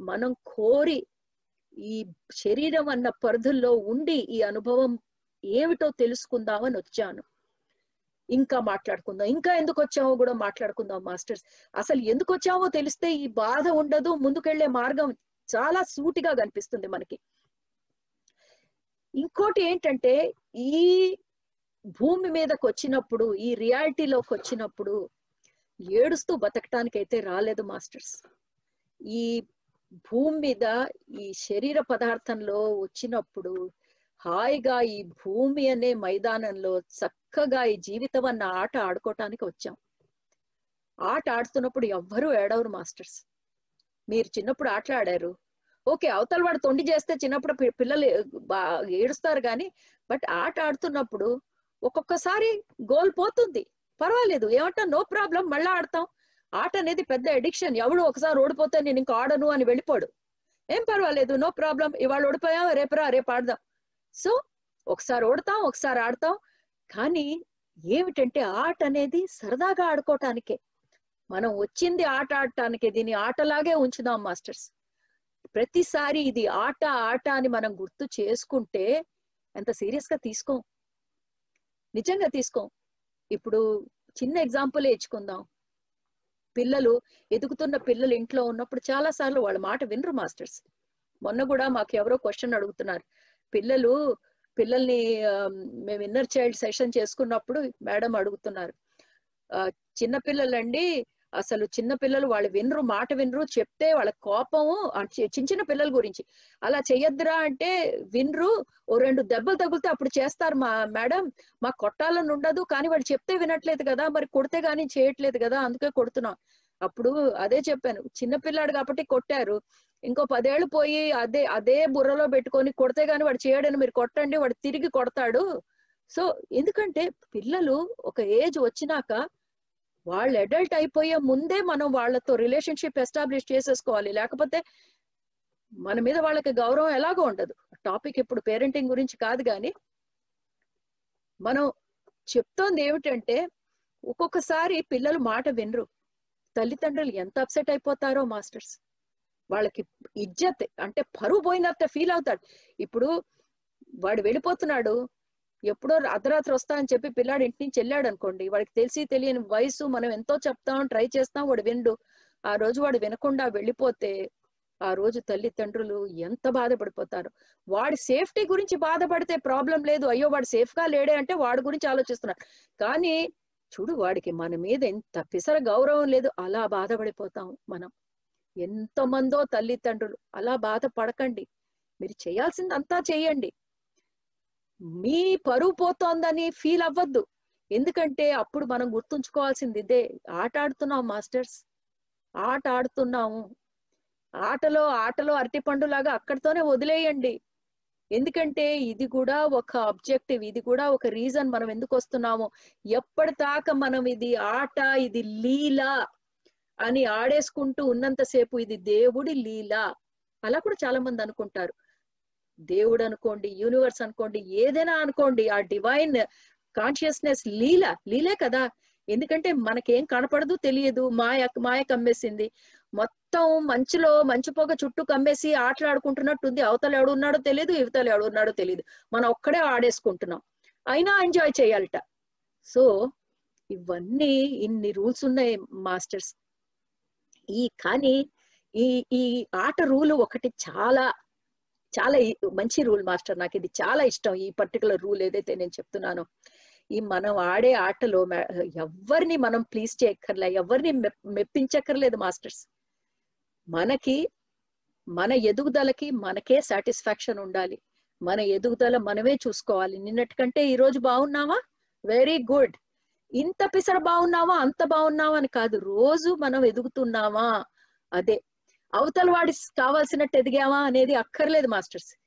మనం కోరి ఈ శరీరం అన్న పరిధుల్లో ఉండి ఈ అనుభవం ఏమిటో తెలుసుకుందామని వచ్చాను. ఇంకా మాట్లాడుకుందాం. ఇంకా ఎందుకు వచ్చామో కూడా మాట్లాడుకుందాం మాస్టర్స్. అసలు ఎందుకు వచ్చామో తెలిస్తే ఈ బాధ ఉండదు ముందుకెళ్ళే మార్గం చాలా సూటిగా కనిపిస్తుంది మనకి. ఇంకోటి ఏంటంటే ఈ భూమి మీదకి వచ్చినప్పుడు ఈ రియాలిటీలోకి వచ్చినప్పుడు ఏడుస్తూ బతకటానికి అయితే రాలేదు మాస్టర్స్. ఈ భూమి మీద ఈ శరీర పదార్థంలో వచ్చినప్పుడు హాయిగా ఈ భూమి అనే మైదానంలో చక్కగా ఈ జీవితం అన్న ఆట ఆడుకోవటానికి వచ్చాం. ఆట ఆడుతున్నప్పుడు ఎవ్వరూ ఏడవరు మాస్టర్స్. మీరు చిన్నప్పుడు ఆటలు ఆడారు. ఓకే అవతల వాడు తొండి చేస్తే చిన్నప్పుడు పిల్లలు ఏడుస్తారు కానీ బట్ ఆట ఆడుతున్నప్పుడు ఒక్కొక్కసారి గోల్ పోతుంది. పర్వాలేదు ఏమంటా నో ప్రాబ్లం మళ్ళీ ఆడతాం. ఆట అనేది పెద్ద ఎడిక్షన్ ఎవడు ఒకసారి ఓడిపోతే నేను ఇంకా ఆడను అని వెళ్ళిపోడు. ఏం పర్వాలేదు నో ప్రాబ్లం. ఇవాళ ఓడిపోయాం రేపరా రేపు ఆడదాం. సో ఒకసారి ఓడతాం ఒకసారి ఆడతాం. కానీ ఏమిటంటే ఆట అనేది సరదాగా ఆడుకోవటానికే. మనం వచ్చింది ఆట ఆడటానికే. దీన్ని ఆటలాగే ఉంచుదాం మాస్టర్స్. ప్రతిసారి ఇది ఆట ఆట అని మనం గుర్తు చేసుకుంటే ఎంత సీరియస్గా తీసుకోం. నిజంగా తీసుకోం. ఇప్పుడు చిన్న ఎగ్జాంపుల్ ఇచ్చుకుందాం పిల్లలు ఎదుగుతున్న పిల్లలు ఇంట్లో ఉన్నప్పుడు చాలా సార్లు వాళ్ళ మాట వినరు మాస్టర్స్. మొన్న కూడా మాకు ఎవరో క్వశ్చన్ అడుగుతున్నారు. పిల్లలు పిల్లల్ని మేము ఇన్నర్ చైల్డ్ సెషన్ చేసుకున్నప్పుడు మేడం అడుగుతున్నారు. చిన్న పిల్లలండి అసలు చిన్న పిల్లలు వాళ్ళు వినరు మాట వినరు చెప్తే వాళ్ళ కోపము చిన్న చిన్న పిల్లల గురించి. అలా చెయ్యొద్దురా అంటే వినరు ఓ రెండు దెబ్బలు తగిలితే అప్పుడు చేస్తారు మా మేడం. మా కొట్టాలని ఉండదు కానీ వాళ్ళు చెప్తే వినట్లేదు కదా మరి కొడితే గానీ చేయట్లేదు కదా అందుకే కొడుతున్నాం. అప్పుడు అదే చెప్పాను చిన్న పిల్లాడు కాబట్టి కొట్టారు. ఇంకో పదేళ్ళు పోయి అదే అదే బుర్రలో పెట్టుకొని కొడితే గాని వాడు చేయడని మీరు కొట్టండి వాడు తిరిగి కొడతాడు. సో ఎందుకంటే పిల్లలు ఒక ఏజ్ వచ్చినాక వాళ్ళు అడల్ట్ అయిపోయే ముందే మనం వాళ్ళతో రిలేషన్షిప్ ఎస్టాబ్లిష్ చేసేసుకోవాలి. లేకపోతే మన మీద వాళ్ళకి గౌరవం ఎలాగో ఉండదు. టాపిక్ ఇప్పుడు పేరెంటింగ్ గురించి కాదు కానీ మనం చెప్తోంది ఏమిటంటే ఒక్కొక్కసారి పిల్లలు మాట వినరు. తల్లిదండ్రులు ఎంత అప్సెట్ అయిపోతారో మాస్టర్స్. వాళ్ళకి ఇజ్జత్ అంటే పరువు పోయినంత ఫీల్ అవుతాడు. ఇప్పుడు వాడు వెళ్ళిపోతున్నాడు. ఎప్పుడో అర్ధరాత్రి వస్తా అని చెప్పి పిల్లాడు ఇంటి నుంచి వెళ్ళాడు అనుకోండి. వాడికి తెలిసి తెలియని వయసు మనం ఎంతో చెప్తాం ట్రై చేస్తాం వాడు విండు. ఆ రోజు వాడు వినకుండా వెళ్ళిపోతే ఆ రోజు తల్లిదండ్రులు ఎంత బాధపడిపోతారు. వాడి సేఫ్టీ గురించి బాధపడితే ప్రాబ్లం లేదు. అయ్యో వాడు సేఫ్గా లేడే అంటే వాడి గురించి ఆలోచిస్తున్నారు. కానీ చూడు వాడికి మన మీద ఎంత పిసర గౌరవం లేదు అలా బాధపడిపోతాం మనం. ఎంతో మందో తల్లిదండ్రులు అలా బాధపడకండి. మీరు చేయాల్సింది అంతా చేయండి. మీ పరువు పోతోందని ఫీల్ అవ్వద్దు. ఎందుకంటే అప్పుడు మనం గుర్తుంచుకోవాల్సింది ఇదే. ఆట ఆడుతున్నాం మాస్టర్స్. ఆట ఆడుతున్నాము. ఆటలో ఆటలో అరటిపండులాగా అక్కడితోనే వదిలేయండి. ఎందుకంటే ఇది కూడా ఒక అబ్జెక్టివ్ ఇది కూడా ఒక రీజన్ మనం ఎందుకు వస్తున్నాము. ఎప్పటిదాకా మనం ఇది ఆట ఇది లీల అని ఆడేసుకుంటూ ఉన్నంతసేపు ఇది దేవుడి లీల. అలా కూడా చాలా మంది అనుకుంటారు. దేవుడు అనుకోండి యూనివర్స్ అనుకోండి ఏదైనా అనుకోండి ఆ డివైన్ కాన్షియస్నెస్ లీల లీలే కదా. ఎందుకంటే మనకేం కనపడదు తెలియదు. మాయ మాయ కమ్మేసింది. మొత్తం మంచులో మంచు పొగ చుట్టూ కమ్మేసి ఆటలాడుకుంటున్నట్టుంది అవతల ఎవడున్నాడో తెలియదు ఇవతల ఎవడున్నాడో తెలియదు మనం ఒక్కడే ఆడేసుకుంటున్నాం. అయినా ఎంజాయ్ చేయాలట. సో ఇవన్నీ ఇన్ని రూల్స్ ఉన్నాయి మాస్టర్స్. ఈ కానీ ఈ ఈ ఆట రూల్ ఒకటి చాలా చాలా మంచి రూల్ మాస్టర్ నాకు ఇది చాలా ఇష్టం. ఈ పర్టికులర్ రూల్ ఏదైతే నేను చెప్తున్నానో. ఈ మనం ఆడే ఆటలో ఎవరిని మనం ప్లీజ్ చేయక్కర్లే ఎవరిని మెప్పించక్కర్లేదు మాస్టర్స్. మనకి మన ఎదుగుదలకి మనకే సాటిస్ఫాక్షన్ ఉండాలి. మన ఎదుగుదల మనమే చూసుకోవాలి. నిన్నటి కంటే ఈ రోజు బాగున్నావా? Very good. ఇంత పిసర బాగున్నావా? అంత బాగున్నావా అని కాదు. రోజు మనం ఎదుగుతున్నావా అదే. అవతల వాడి కావాల్సినట్టు ఎదిగావా అనేది అక్కర్లేదు మాస్టర్స్.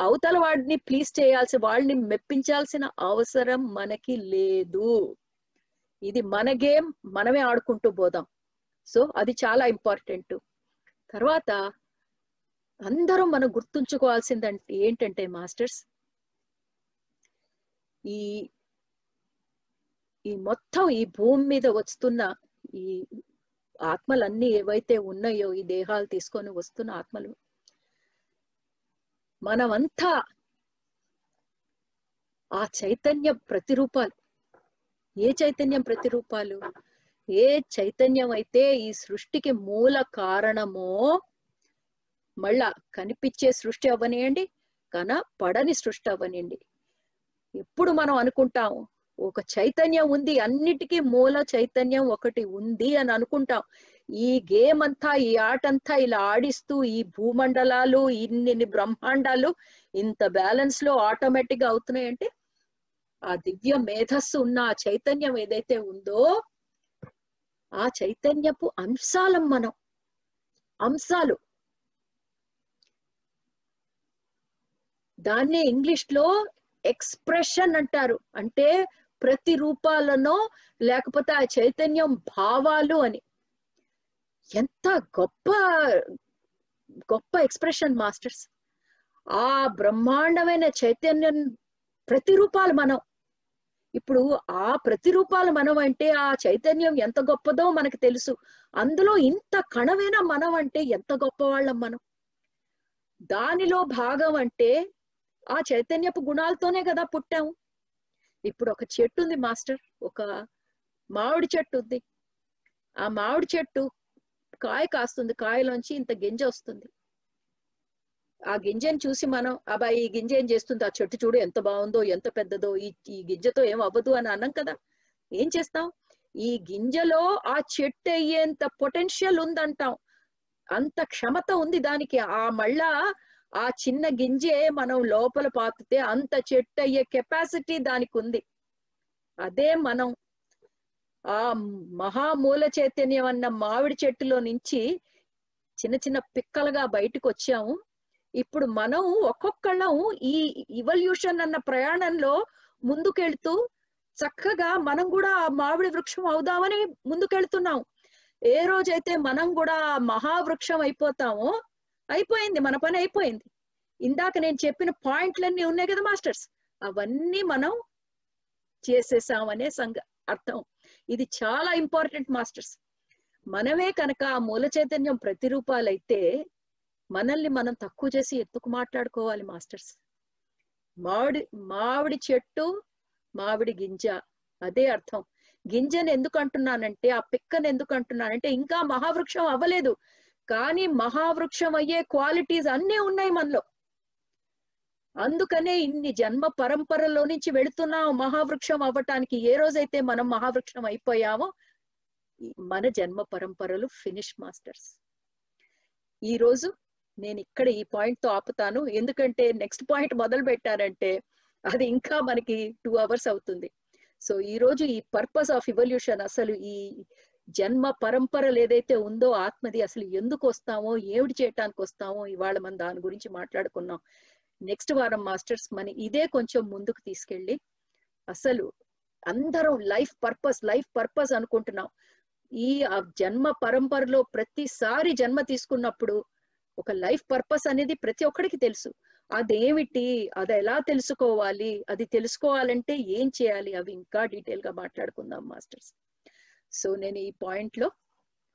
అవతల వాడిని ప్లీజ్ చేయాల్సి వాళ్ళని మెప్పించాల్సిన అవసరం మనకి లేదు. ఇది మన గేమ్ మనమే ఆడుకుంటూ పోదాం. సో అది చాలా ఇంపార్టెంట్ తర్వాత అందరం మనం గుర్తుంచుకోవాల్సిందంటే ఏంటంటే మాస్టర్స్ ఈ ఈ మొత్తం ఈ భూమి మీద వస్తున్న ఈ ఆత్మలన్నీ ఏవైతే ఉన్నాయో ఈ దేహాలు తీసుకొని వస్తున్న ఆత్మలు మనమంతా ఆ చైతన్య ప్రతిరూపాలు ఏ చైతన్యం ప్రతిరూపాలు? ఏ చైతన్యం అయితే ఈ సృష్టికి మూల కారణమో మళ్ళా కనిపించే సృష్టి అవ్వనియండి కన పడని సృష్టి అవ్వనియండి. ఎప్పుడు మనం అనుకుంటాం ఒక చైతన్యం ఉంది అన్నిటికీ మూల చైతన్యం ఒకటి ఉంది అని అనుకుంటాం. ఈ గేమ్ అంతా ఈ ఆట అంతా ఇలా ఆడిస్తూ ఈ భూమండలాలు ఇన్ని బ్రహ్మాండాలు ఇంత బ్యాలెన్స్లో ఆటోమేటిక్గా అవుతున్నాయంటే ఆ దివ్య మేధస్సు ఉన్న ఆ చైతన్యం ఏదైతే ఉందో ఆ చైతన్యపు అంశాలం మనం. అంశాలు. దాన్నే ఇంగ్లీష్లో ఎక్స్ప్రెషన్ అంటారు. అంటే ప్రతి రూపాలనో లేకపోతే ఆ చైతన్యం భావాలు అని. ఎంత గొప్ప గొప్ప ఎక్స్ప్రెషన్ మాస్టర్స్. ఆ బ్రహ్మాండమైన చైతన్యం ప్రతిరూపాలు మనం. ఇప్పుడు ఆ ప్రతిరూపాలు మనం అంటే ఆ చైతన్యం ఎంత గొప్పదో మనకు తెలుసు. అందులో ఇంత కణమైన మనం అంటే ఎంత గొప్పవాళ్ళం మనం? దానిలో భాగం అంటే ఆ చైతన్యపు గుణాలతోనే కదా పుట్టాము ఇప్పుడు ఒక చెట్టు ఉంది మాస్టర్. ఒక మామిడి చెట్టు ఉంది. ఆ మామిడి చెట్టు కాయ కాస్తుంది కాయలోంచి ఇంత గింజ వస్తుంది. ఆ గింజని చూసి మనం అబ్బాయి ఈ గింజ ఏం చేస్తుంది? ఆ చెట్టు చూడు ఎంత బాగుందో ఎంత పెద్దదో ఈ ఈ గింజతో ఏం అవ్వదు అని అన్నాం కదా. ఏం చేస్తాం? ఈ గింజలో ఆ చెట్టు అయ్యేంత పొటెన్షియల్ ఉందంటాం. అంత క్షమత ఉంది దానికి. ఆ మళ్ళా ఆ చిన్న గింజే మనం లోపల పాతితే అంత చెట్టు అయ్యే కెపాసిటీ దానికి ఉంది. అదే మనం ఆ మహామూల చైతన్యం అన్న మామిడి చెట్టులో నుంచి చిన్న చిన్న పిక్కలుగా బయటకు వచ్చాము. ఇప్పుడు మనం ఒక్కొక్కళ్ళం ఈ ఇవల్యూషన్ అన్న ప్రయాణంలో ముందుకెళ్తూ చక్కగా మనం కూడా ఆ మామిడి వృక్షం అవుదామని ముందుకెళ్తున్నాం. ఏ రోజైతే మనం కూడా మహావృక్షం అయిపోతామో అయిపోయింది మన పని అయిపోయింది. ఇందాక నేను చెప్పిన పాయింట్లన్నీ ఉన్నాయి కదా మాస్టర్స్. అవన్నీ మనం చేసేసామనే సంగ అర్థం. ఇది చాలా ఇంపార్టెంట్ మాస్టర్స్. మనమే కనుక ఆ మూల చైతన్యం ప్రతిరూపాలైతే మనల్ని మనం తక్కువ చేసి ఎత్తుకు మాట్లాడుకోవాలి మాస్టర్స్? మామిడి మామిడి చెట్టు మామిడి గింజ. అదే అర్థం. గింజను ఎందుకు అంటున్నానంటే ఆ పిక్కను ఎందుకు అంటున్నానంటే ఇంకా మహావృక్షం అవ్వలేదు. కానీ మహావృక్షం అయ్యే క్వాలిటీస్ అన్నీ ఉన్నాయి మనలో. అందుకనే ఇన్ని జన్మ పరంపరలో నుంచి వెళుతున్నాం మహావృక్షం అవ్వటానికి. ఏ రోజైతే మనం మహావృక్షం అయిపోయామో మన జన్మ పరంపరలు ఫినిష్ మాస్టర్స్. ఈ రోజు నేను ఇక్కడ ఈ పాయింట్తో ఆపుతాను. ఎందుకంటే నెక్స్ట్ పాయింట్ మొదలు పెట్టారంటే అది ఇంకా మనకి టూ అవర్స్ అవుతుంది. సో ఈ రోజు ఈ పర్పస్ ఆఫ్ ఇవల్యూషన్ అసలు ఈ జన్మ పరంపరలు ఏదైతే ఉందో ఆత్మది అసలు ఎందుకు వస్తామో ఏమిటి చేయటానికి వస్తామో ఇవాళ మనం దాని గురించి మాట్లాడుకున్నాం. నెక్స్ట్ వారం మాస్టర్స్ మన ఇదే కొంచెం ముందుకు తీసుకెళ్ళి అసలు అందరం లైఫ్ పర్పస్ లైఫ్ పర్పస్ అనుకుంటున్నాం. ఈ ఆ జన్మ పరంపరలో ప్రతిసారి జన్మ తీసుకున్నప్పుడు ఒక లైఫ్ పర్పస్ అనేది ప్రతి ఒక్కడికి తెలుసు. అదేమిటి? అది ఎలా తెలుసుకోవాలి? అది తెలుసుకోవాలంటే ఏం చేయాలి? అవి ఇంకా డీటెయిల్గా మాట్లాడుకుందాం మాస్టర్స్. సో నేను ఈ పాయింట్లో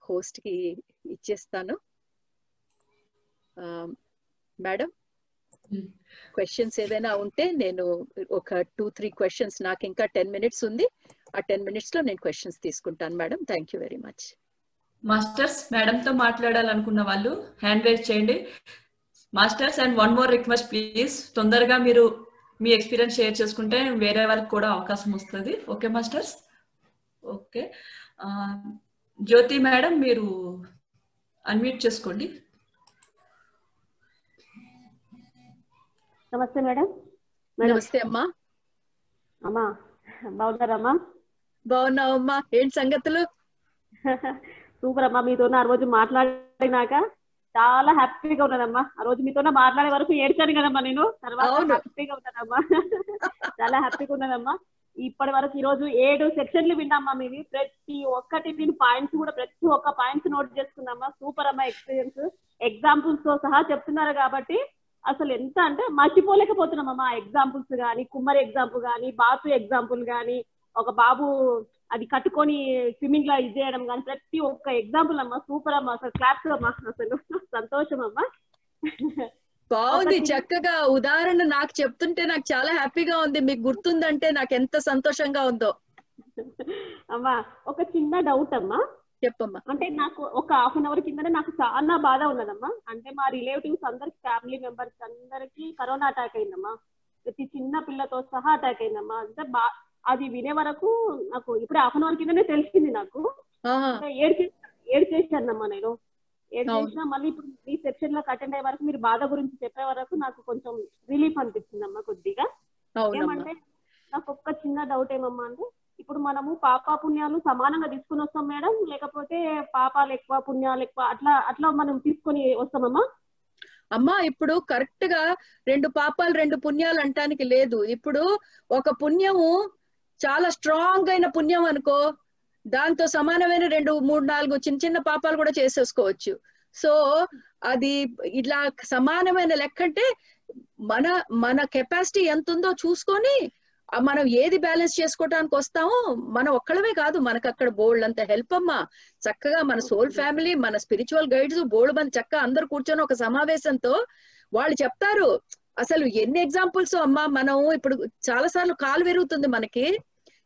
హోస్ట్కి ఇచ్చేస్తాను మేడం? క్వశ్చన్స్ ఏదైనా ఉంటే నేను ఒక టూ త్రీ క్వశ్చన్స్ నాకు ఇంకా టెన్ మినిట్స్ ఉంది. ఆ టెన్ మినిట్స్లో నేను క్వశ్చన్స్ తీసుకుంటాను madam. Thank you very much. Masters madam తో మాట్లాడాలనుకున్న వాళ్ళు హ్యాండ్ రైజ్ చేయండి. Masters and one more request please తొందరగా మీరు మీ ఎక్స్పీరియన్స్ షేర్ చేసుకుంటే వేరే వాళ్ళకి కూడా అవకాశం వస్తుంది. Okay masters okay Jyoti madam మీరు అన్మ్యూట్ చేసుకోండి. నమస్తే మేడం మేడం నమస్తే అమ్మా. అమ్మా బాగున్నారమ్మా బాగున్నావమ్మా. ఏంటి సంగతులు? సూపర్ అమ్మా మీతో ఆ రోజు మాట్లాడినాక చాలా హ్యాపీగా ఉన్నానమ్మా ఆ రోజు మీతో మాట్లాడే వరకు ఏడ్చాను కదమ్మా నేను. తర్వాత. హ్యాపీగా ఉన్నానమ్మా చాలా హ్యాపీగా ఉన్నానమ్మా ఇప్పటి వరకు ఈ రోజు ఏడు సెక్షన్లు విన్నామ్మా మీవి? ప్రతి ఒక్కటి నేను పాయింట్స్ కూడా ప్రతి ఒక్క పాయింట్స్ నోట్ చేసుకున్నామ్మా సూపర్ అమ్మా ఎక్స్పీరియన్స్. ఎగ్జాంపుల్స్తో సహా చెప్తున్నారు కాబట్టి అసలు ఎంత అంటే మర్చిపోలేకపోతున్నామమ్మా. ఎగ్జాంపుల్స్ కానీ కుమ్మరి ఎగ్జాంపుల్ కానీ బాతు ఎగ్జాంపుల్ కానీ ఒక బాబు అది కట్టుకొని స్విమ్మింగ్ లా ఇది చేయడం కానీ ప్రతి ఒక్క ఎగ్జాంపుల్ అమ్మా సూపర్ అమ్మా అసలు క్లాప్స్ అమ్మా. అసలు సంతోషం అమ్మా. బాగుంది చక్కగా ఉదాహరణ నాకు చెప్తుంటే నాకు చాలా హ్యాపీగా ఉంది. మీకు గుర్తుందంటే నాకు ఎంత సంతోషంగా ఉందో. అమ్మా ఒక చిన్న డౌట్ అమ్మా. చెప్పమ్మా. అంటే నాకు ఒక హాఫ్ అన్ అవర్ కిందనే నాకు చాలా బాధ ఉన్నదమ్మా. అంటే మా రిలేటివ్స్ అందరికి ఫ్యామిలీ మెంబర్స్ అందరికి కరోనా అటాక్ అయిందమ్మా. ప్రతి చిన్న పిల్లతో సహా అటాక్ అయిందమ్మా. అంటే బా అది వినే వరకు నాకు ఇప్పుడు హాఫ్ అన్ అవర్ కిందనే తెలిసింది నాకు. ఏడు ఏడు చేశానమ్మా నేను. ఏడు. చేసినా మళ్ళీ ఇప్పుడు ఈ సెక్షన్లో అటెండ్ అయ్యే వరకు మీరు బాధ గురించి చెప్పే వరకు నాకు కొంచెం రిలీఫ్ అనిపించిందమ్మా కొద్దిగా. ఏమంటే నాకు ఒక్క చిన్న డౌట్ ఏమమ్మా అంటే ఇప్పుడు మనము పాప పుణ్యాలు సమానంగా తీసుకుని వస్తాం మేడం లేకపోతే పాపాలు ఎక్కువ పుణ్యాలు ఎక్కువ అట్లా అట్లా మనం తీసుకొని వస్తామమ్మా? అమ్మా ఇప్పుడు కరెక్ట్గా రెండు పాపాలు రెండు పుణ్యాలు అంటానికి లేదు. ఇప్పుడు ఒక పుణ్యము చాలా స్ట్రాంగ్ అయిన పుణ్యం అనుకో దాంతో సమానమైన రెండు మూడు నాలుగు చిన్న చిన్న పాపాలు కూడా చేసేసుకోవచ్చు. సో అది ఇట్లా సమానమైన లెక్క అంటే మన మన కెపాసిటీ ఎంత ఉందో చూసుకొని మనం ఏది బ్యాలెన్స్ చేసుకోవడానికి వస్తామో మనం ఒక్కడమే కాదు మనకు అక్కడ బోల్డ్ అంత హెల్ప్ అమ్మా. చక్కగా మన సోల్ ఫ్యామిలీ మన స్పిరిచువల్ గైడ్స్ బోల్డ్ మంది చక్కగా అందరు కూర్చొని ఒక సమావేశంతో వాళ్ళు చెప్తారు. అసలు ఎన్ని ఎగ్జాంపుల్స్ అమ్మా మనం ఇప్పుడు చాలా సార్లు కాలు విరుగుతుంది మనకి.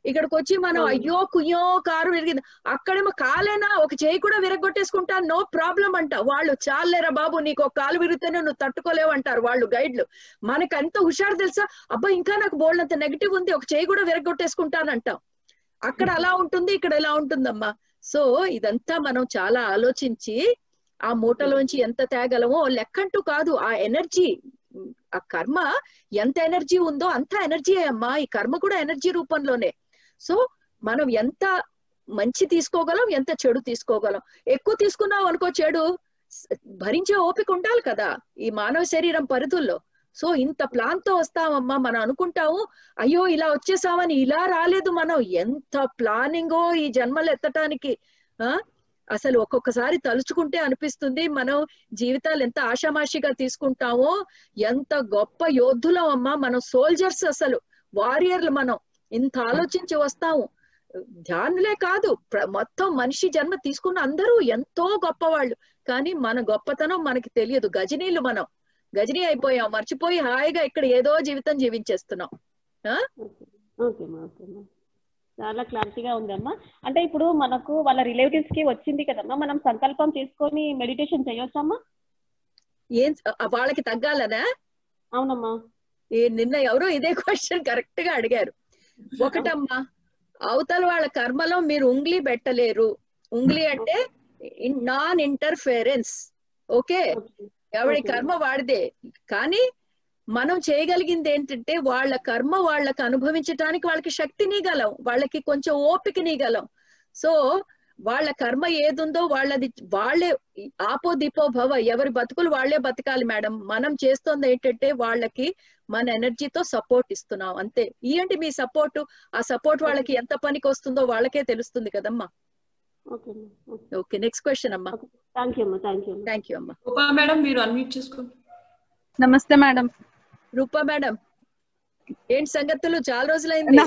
ఇక్కడికి వచ్చి మనం. అయ్యో కుయ్యో కారు విరిగింది. అక్కడేమో కాలేనా? ఒక చేయి కూడా విరగొట్టేసుకుంటా నో ప్రాబ్లం అంట. వాళ్ళు చాలేరా బాబు నీకు ఒక కాలు విరిగితేనే నువ్వు తట్టుకోలేవు అంటారు వాళ్ళు గైడ్లు. మనకి అంత హుషారు తెలుసా? అబ్బా ఇంకా నాకు బోల్డ్ అంత నెగిటివ్ ఉంది ఒక చేయి కూడా విరగొట్టేసుకుంటానంటాం అక్కడ అలా ఉంటుంది ఇక్కడ ఎలా ఉంటుందమ్మా. సో ఇదంతా మనం చాలా ఆలోచించి ఆ మూటలోంచి ఎంత తేగలమో లెక్కంటూ కాదు ఆ ఎనర్జీ ఆ కర్మ ఎంత ఎనర్జీ ఉందో అంత ఎనర్జీ అమ్మా ఈ కర్మ కూడా ఎనర్జీ రూపంలోనే. సో మనం ఎంత మంచి తీసుకోగలం ఎంత చెడు తీసుకోగలం. ఎక్కువ తీసుకున్నాం అనుకో చెడు. భరించే ఓపిక ఉండాలి కదా ఈ మానవ శరీరం పరిధుల్లో. సో ఇంత ప్లాన్తో వస్తామమ్మా మనం అనుకుంటాము అయ్యో ఇలా వచ్చేసామని ఇలా రాలేదు మనం. ఎంత ప్లానింగో ఈ జన్మలు ఎత్తటానికి ఆ? అసలు ఒక్కొక్కసారి తలుచుకుంటే అనిపిస్తుంది మనం జీవితాలు ఎంత ఆషామాషిగా తీసుకుంటామో. ఎంత గొప్ప యోధులం అమ్మా మనం సోల్జర్స్ అసలు వారియర్లు మనం. ఇంత ఆలోచించి వస్తాము ధ్యానులే కాదు. మొత్తం మనిషి జన్మ తీసుకున్న అందరూ ఎంతో గొప్పవాళ్ళు. కానీ మన గొప్పతనం మనకి తెలియదు. గజనీలు మనం. గజనీ అయిపోయాం. మర్చిపోయి హాయిగా ఇక్కడ ఏదో జీవితం జీవించేస్తున్నాం. చాలా క్లారిటీగా ఉందమ్మా. అంటే ఇప్పుడు మనకు వాళ్ళ రిలేటివ్స్కి వచ్చింది కదమ్మా. మనం సంకల్పం చేసుకొని మెడిటేషన్ చేయొచ్చమ్మా? ఏం వాళ్ళకి తగ్గాలనా? అవునమ్మా. నిన్న ఎవరో ఇదే క్వశ్చన్ కరెక్ట్గా అడిగారు. ఒకటమ్మా అవతల వాళ్ళ కర్మలో మీరు ఉంగ్లీ పెట్టలేరు. ఉంగ్లీ అంటే నాన్ ఇంటర్ఫేరెన్స్ ఓకే. ఎవడి. కర్మ వాడిదే. కానీ మనం చేయగలిగింది ఏంటంటే వాళ్ళ కర్మ వాళ్ళకి అనుభవించటానికి వాళ్ళకి శక్తినిగలం వాళ్ళకి కొంచెం ఓపికనిగలం సో వాళ్ళ కర్మ ఏదుందో వాళ్ళది వాళ్ళే ఆపో దీపో భవ ఎవరి బతుకులు వాళ్ళే బతకాలి మేడం. మనం చేస్తుంది ఏంటంటే వాళ్ళకి మన ఎనర్జీతో సపోర్ట్ ఇస్తున్నాం అంతే. ఇయండి మీ సపోర్ట్ ఆ సపోర్ట్ వాళ్ళకి ఎంత పనికి వస్తుందో వాళ్ళకే తెలుస్తుంది కదమ్మా. ఓకే అమ్మా. ఓకే. ఓకే నెక్స్ట్ క్వశ్చన్ అమ్మా. థ్యాంక్ యూ అమ్మా థ్యాంక్ యూ అమ్మా. థ్యాంక్ యూ అమ్మా. రూపా మేడం మీరు అన్మ్యూట్ చేసుకోండి నమస్తే మేడం. రూపా మేడం ఏంటి సంగతులు? చాలా రోజులైంది.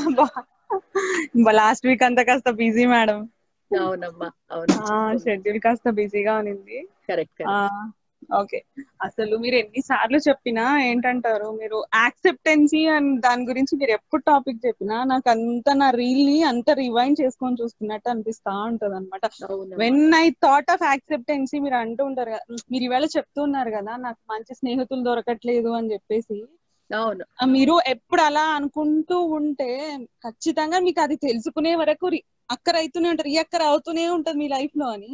లాస్ట్ వీక్ అంతా కాస్త బిజీ మేడం. అవునమ్మా అవును. షెడ్యూల్ కాస్త బిజీగా ఉంది కరెక్ట్ ఓకే. అసలు మీరు ఎన్నిసార్లు చెప్పినా ఏంటంటారు? మీరు యాక్సెప్టెన్సీ అండ్ దాని గురించి మీరు ఎప్పుడు టాపిక్ చెప్పినా నాకు అంత నా రీల్ని అంత రివైండ్ చేసుకొని చూస్తున్నట్టు అనిపిస్తా ఉంటది అనమాట when I thought of acceptancy మీరు అంటూ ఉంటారు కదా మీరు ఈవేళ చెప్తున్నారు కదా నాకు మంచి స్నేహితులు దొరకట్లేదు అని చెప్పేసి. అవును. మీరు ఎప్పుడు అలా అనుకుంటూ ఉంటే ఖచ్చితంగా మీకు అది తెలుసుకునే వరకు అక్కర అవుతూనే ఉంటారు ఈ అక్కర అవుతూనే ఉంటది మీ లైఫ్లో అని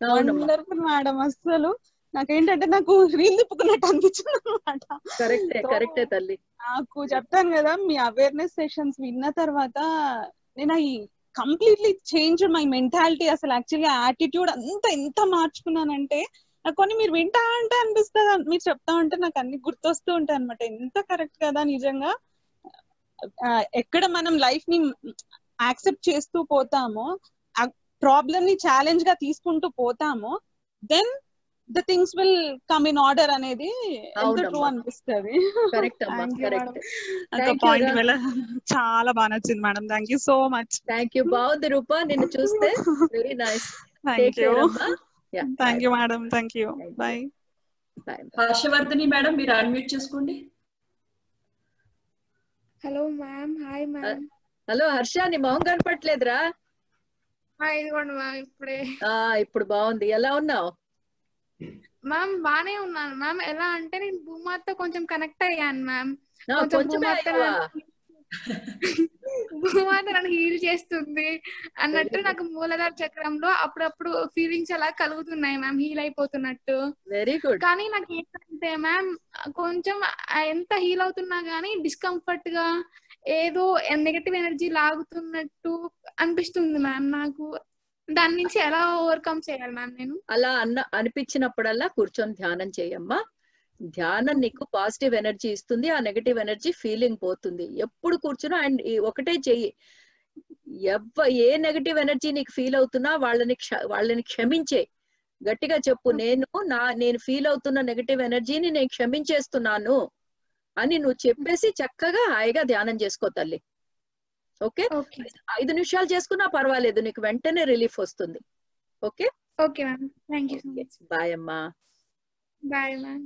వండర్ఫుల్ మేడం అస్సలు నాకేంటంటే నాకు రీల్ తిప్పుకున్నట్టు అనిపించింది అనమాట కరెక్టే తల్లి. నాకు చెప్తాను కదా మీ అవేర్నెస్ సెషన్స్ విన్న తర్వాత నేను ఈ కంప్లీట్లీ చేంజ్ మై మెంటాలిటీ అసలు యాక్చువల్లీ యాటిట్యూడ్ అంతా ఎంత మార్చుకున్నానంటే నాకు కొన్ని మీరు వింటా అంటే అనిపిస్తుంది. మీరు చెప్తా ఉంటే నాకు అన్ని గుర్తొస్తూ ఉంటాయి అనమాట ఎంత కరెక్ట్ కదా నిజంగా. ఎక్కడ మనం లైఫ్ని యాక్సెప్ట్ చేస్తూ పోతామో ఆ ప్రాబ్లమ్ని ఛాలెంజ్గా తీసుకుంటూ పోతామో then the things will come in order అనేది ఎంత ట్రూ. అనిపిస్తుంది. పాయింట్. వల్ల చాలా బాగా నచ్చింది madam thank you so much thank you బాగుంది రూపా. నిన్ను చూస్తే very nice thank you thank you madam thank you. Bye Harshavardhini madam మీరు అన్మ్యూట్ చేసుకోండి. Hello ma'am hi ma'am hello Harsha నీ మొహం కనపట్లేదురా హాయ్ ఇదిగోండి మ్యామ్ ఇప్పుడే. ఆ ఇప్పుడు బాగుంది. ఎలా ఉన్నావు? మ్యామ్ బానే ఉన్నాను. మ్యామ్ ఎలా అంటే నేను భూమాతో కొంచెం కనెక్ట్ అయ్యాను మ్యామ్ కొంచెం భూమాత నన్ను హీల్ చేస్తుంది అన్నట్టు. నాకు మూలధార చక్రంలో అప్పుడప్పుడు ఫీలింగ్స్ అలా కలుగుతున్నాయి మ్యామ్ హీల్ అయిపోతున్నట్టు. వెరీ గుడ్ కానీ నాకు ఏంటంటే మ్యామ్ కొంచెం ఎంత హీల్ అవుతున్నా గానీ డిస్కంఫర్ట్గా ఏదో నెగటివ్ ఎనర్జీ లాగుతున్నట్టు అనిపిస్తుంది మ్యామ్ నాకు. దాని నుంచి ఎలా ఓవర్కమ్ చేయాలి మ్యామ్ నేను? అలా అన్న అనిపించినప్పుడల్లా కూర్చొని ధ్యానం చేయమ్మా. ధ్యానం నీకు పాజిటివ్ ఎనర్జీ ఇస్తుంది ఆ నెగటివ్ ఎనర్జీ ఫీలింగ్ పోతుంది. ఎప్పుడు కూర్చున్నా అండ్ ఒకటే చెయ్యి. ఎవ్వ ఏ నెగటివ్ ఎనర్జీ నీకు ఫీల్ అవుతున్నా వాళ్ళని క్ష వాళ్ళని క్షమించే. గట్టిగా చెప్పు నేను నా నేను ఫీల్ అవుతున్న నెగటివ్ ఎనర్జీని నేను క్షమించేస్తున్నాను అని నువ్వు చెప్పేసి చక్కగా హాయిగా ధ్యానం చేసుకో తల్లి. ఓకే? ఓకే. ఐదు నిమిషాలు చేసుకున్నా పర్వాలేదు నీకు వెంటనే రిలీఫ్ వస్తుంది. Okay? Okay ma'am. Thank you so much bye అమ్మా. Bye ma'am.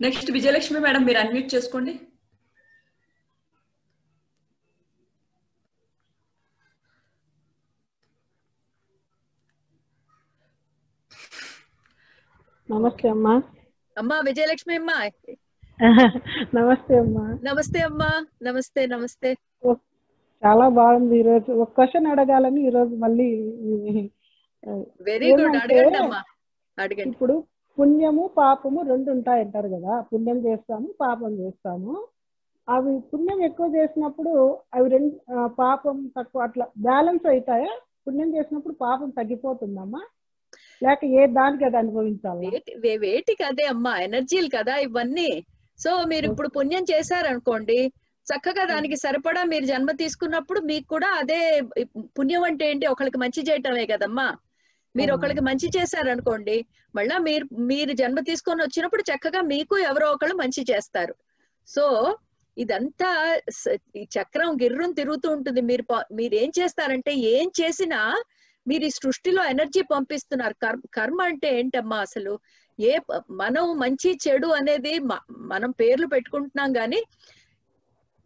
Next Vijayalakshmi madam మీరు అన్మ్యూట్ చేసుకోండి. నమస్తే అమ్మా. అమ్మా విజయలక్ష్మి అమ్మా. నమస్తే అమ్మా. నమస్తే అమ్మా నమస్తే నమస్తే. చాలా బాగుంది ఈరోజు ఒక క్వశ్చన్ అడగాలని ఈరోజు మళ్ళీ వెరీ గుడ్ అడగండి అమ్మా. అడగండి. ఇప్పుడు పుణ్యము పాపము రెండు ఉంటాయి అంటారు కదా. పుణ్యం చేస్తాము పాపం చేస్తాము. అవి పుణ్యం ఎక్కువ చేసినప్పుడు అవి రెండు పాపం తక్కువ అట్లా బ్యాలెన్స్ అవుతాయా? పుణ్యం చేసినప్పుడు పాపం తగ్గిపోతుందమ్మా? లేక ఏ దానికి అది అనుభవించాలా? వేటికి అదే అమ్మా ఎనర్జీలు కదా ఇవన్నీ. సో మీరు ఇప్పుడు పుణ్యం చేశారనుకోండి చక్కగా దానికి సరిపడా మీరు జన్మ తీసుకున్నప్పుడు మీకు కూడా అదే పుణ్యం అంటే ఏంటి? ఒకరికి మంచి చేయటమే కదమ్మా. మీరు. ఒకరికి మంచి చేశారనుకోండి మళ్ళా మీరు మీరు జన్మ తీసుకొని వచ్చినప్పుడు చక్కగా మీకు ఎవరో ఒకళ్ళు మంచి చేస్తారు. సో ఇదంతా చక్రం గిర్రం తిరుగుతూ ఉంటుంది. మీరు మీరు ఏం చేస్తారంటే ఏం చేసినా మీరు ఈ సృష్టిలో ఎనర్జీ పంపిస్తున్నారు. కర్మ కర్మ అంటే ఏంటమ్మా అసలు? ఏ మనం మంచి చెడు అనేది మనం పేర్లు పెట్టుకుంటున్నాం గాని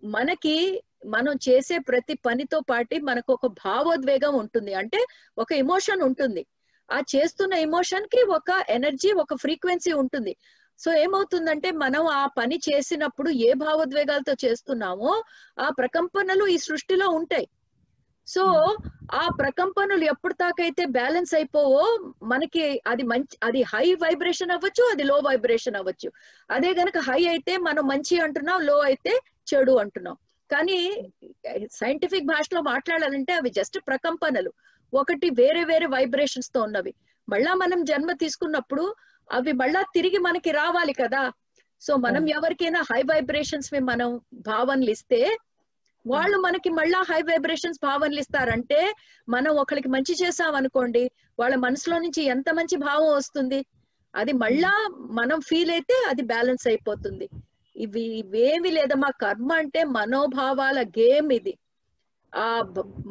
మనకి మనం చేసే ప్రతి పనితో పాటి మనకు ఒక భావోద్వేగం ఉంటుంది. అంటే ఒక ఎమోషన్ ఉంటుంది. ఆ చేస్తున్న ఎమోషన్కి ఒక ఎనర్జీ ఒక ఫ్రీక్వెన్సీ ఉంటుంది. సో ఏమవుతుందంటే మనం ఆ పని చేసినప్పుడు ఏ భావోద్వేగాలతో చేస్తున్నామో ఆ ప్రకంపనలు ఈ సృష్టిలో ఉంటాయి. సో ఆ ప్రకంపనలు ఎప్పుడు దాకైతే బ్యాలెన్స్ అయిపోవో మనకి అది మంచి అది హై వైబ్రేషన్ అవ్వచ్చు అది లో వైబ్రేషన్ అవ్వచ్చు. అదే గనక హై అయితే మనం మంచి అంటున్నాం లో అయితే చెడు అంటున్నాం. కానీ సైంటిఫిక్ భాషలో మాట్లాడాలంటే అవి జస్ట్ ప్రకంపనలు. ఒకటి వేరే వేరే వైబ్రేషన్స్తో ఉన్నవి. మళ్ళా మనం జన్మ తీసుకున్నప్పుడు అవి మళ్ళా తిరిగి మనకి రావాలి కదా. సో మనం ఎవరికైనా హై వైబ్రేషన్స్ మనం భావనలు ఇస్తే వాళ్ళు మనకి మళ్ళా హై వైబ్రేషన్స్ భావనలు ఇస్తారంటే మనం ఒకరికి మంచి చేసాం అనుకోండి వాళ్ళ మనసులో నుంచి ఎంత మంచి భావం వస్తుంది? అది మళ్ళా మనం ఫీల్ అయితే అది బ్యాలెన్స్ అయిపోతుంది. ఇవి ఇవేమి లేదమ్మా కర్మ అంటే మనోభావాల గేమ్ ఇది. ఆ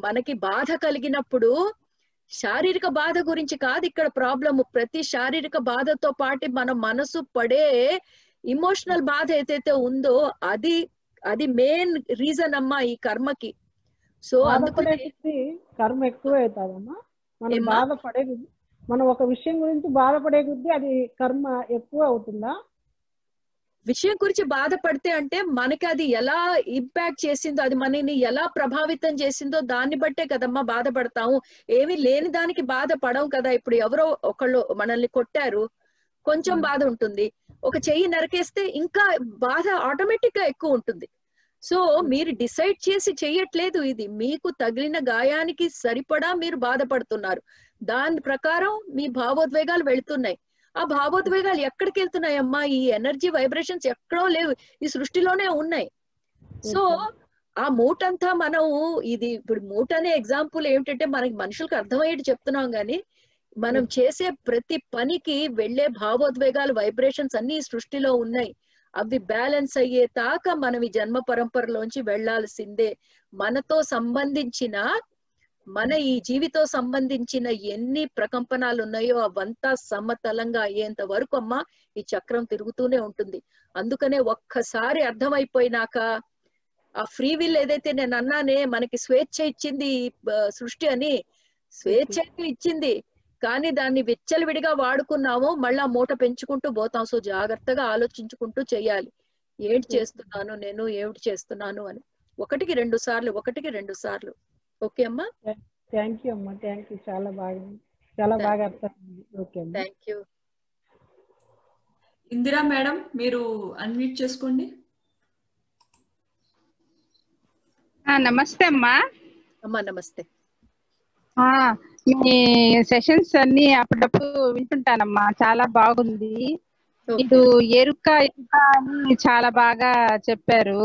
మనకి బాధ కలిగినప్పుడు శారీరక బాధ గురించి కాదు ఇక్కడ ప్రాబ్లము ప్రతి శారీరక బాధతో పాటు మన మనసు పడే ఇమోషనల్ బాధ ఏదైతే ఉందో అది అది మెయిన్ రీజన్ అమ్మా ఈ కర్మకి. సో అందుకని కర్మ ఎక్కువ అవుతుందమ్మా మనం? బాధపడే మనం ఒక విషయం గురించి బాధపడే కొద్దీ అది కర్మ ఎక్కువ అవుతుందా? విషయం గురించి బాధపడితే అంటే మనకి అది ఎలా ఇంపాక్ట్ చేసిందో అది మనని ఎలా ప్రభావితం చేసిందో దాన్ని బట్టే కదమ్మా బాధపడతాము. ఏమీ లేని దానికి బాధపడం కదా. ఇప్పుడు ఎవరో ఒకళ్ళు మనల్ని కొట్టారు. కొంచెం బాధ ఉంటుంది. ఒక చెయ్యి నరికేస్తే ఇంకా బాధ ఆటోమేటిక్గా ఎక్కువ ఉంటుంది. సో మీరు డిసైడ్ చేసి చెయ్యట్లేదు ఇది. మీకు తగిలిన గాయానికి సరిపడా మీరు బాధపడుతున్నారు. దాని ప్రకారం మీ భావోద్వేగాలు వెళ్తున్నాయి. ఆ భావోద్వేగాలు ఎక్కడికి వెళ్తున్నాయమ్మా ఈ ఎనర్జీ వైబ్రేషన్స్ ఎక్కడో లేవు. ఈ సృష్టిలోనే ఉన్నాయి. సో ఆ మూటంతా మనం ఇది ఇప్పుడు మూట అనే ఎగ్జాంపుల్ ఏమిటంటే మనకి మనుషులకు అర్థమయ్యేటి చెప్తున్నాం గాని మనం చేసే ప్రతి పనికి వెళ్ళే భావోద్వేగాలు వైబ్రేషన్స్ అన్ని సృష్టిలో ఉన్నాయి. అవి బ్యాలెన్స్ అయ్యే తాక మనం ఈ జన్మ పరంపరలోంచి వెళ్ళాల్సిందే మనతో సంబంధించిన మన ఈ జీవితో సంబంధించిన ఎన్ని ప్రకంపనాలు ఉన్నాయో అవంతా సమతలంగా అయ్యేంత వరకు అమ్మా ఈ చక్రం తిరుగుతూనే ఉంటుంది. అందుకనే ఒక్కసారి అర్థమైపోయినాక ఆ ఫ్రీ విల్ ఏదైతే నేను అన్నానే మనకి స్వేచ్ఛ ఇచ్చింది సృష్టి అని స్వేచ్ఛ అయితే ఇచ్చింది. కానీ దాన్ని విచ్చలవిడిగా వాడుకున్నాము మళ్ళా మూట పెంచుకుంటూ పోతాం. సో జాగ్రత్తగా ఆలోచించుకుంటూ చేయాలి. ఏంటి చేస్తున్నాను నేను? ఏమిటి చేస్తున్నాను అని. ఒకటికి రెండు సార్లు ఒకటికి రెండు సార్లు. ఓకే అమ్మా? థ్యాంక్ యూ అమ్మా. థ్యాంక్ యూ చాలా బాగా చాలా బాగా. అర్థమైంది. Okay thank you Indira madam మీరు అన్మ్యూట్ చేసుకోండి. నమస్తే అమ్మా. అమ్మా నమస్తే. ఆ, మీ సెషన్స్ అన్ని అప్పుడప్పుడు వింటుంటానమ్మా చాలా బాగుంది. ఇటు ఎరుక ఎరుక అని చాలా బాగా చెప్పారు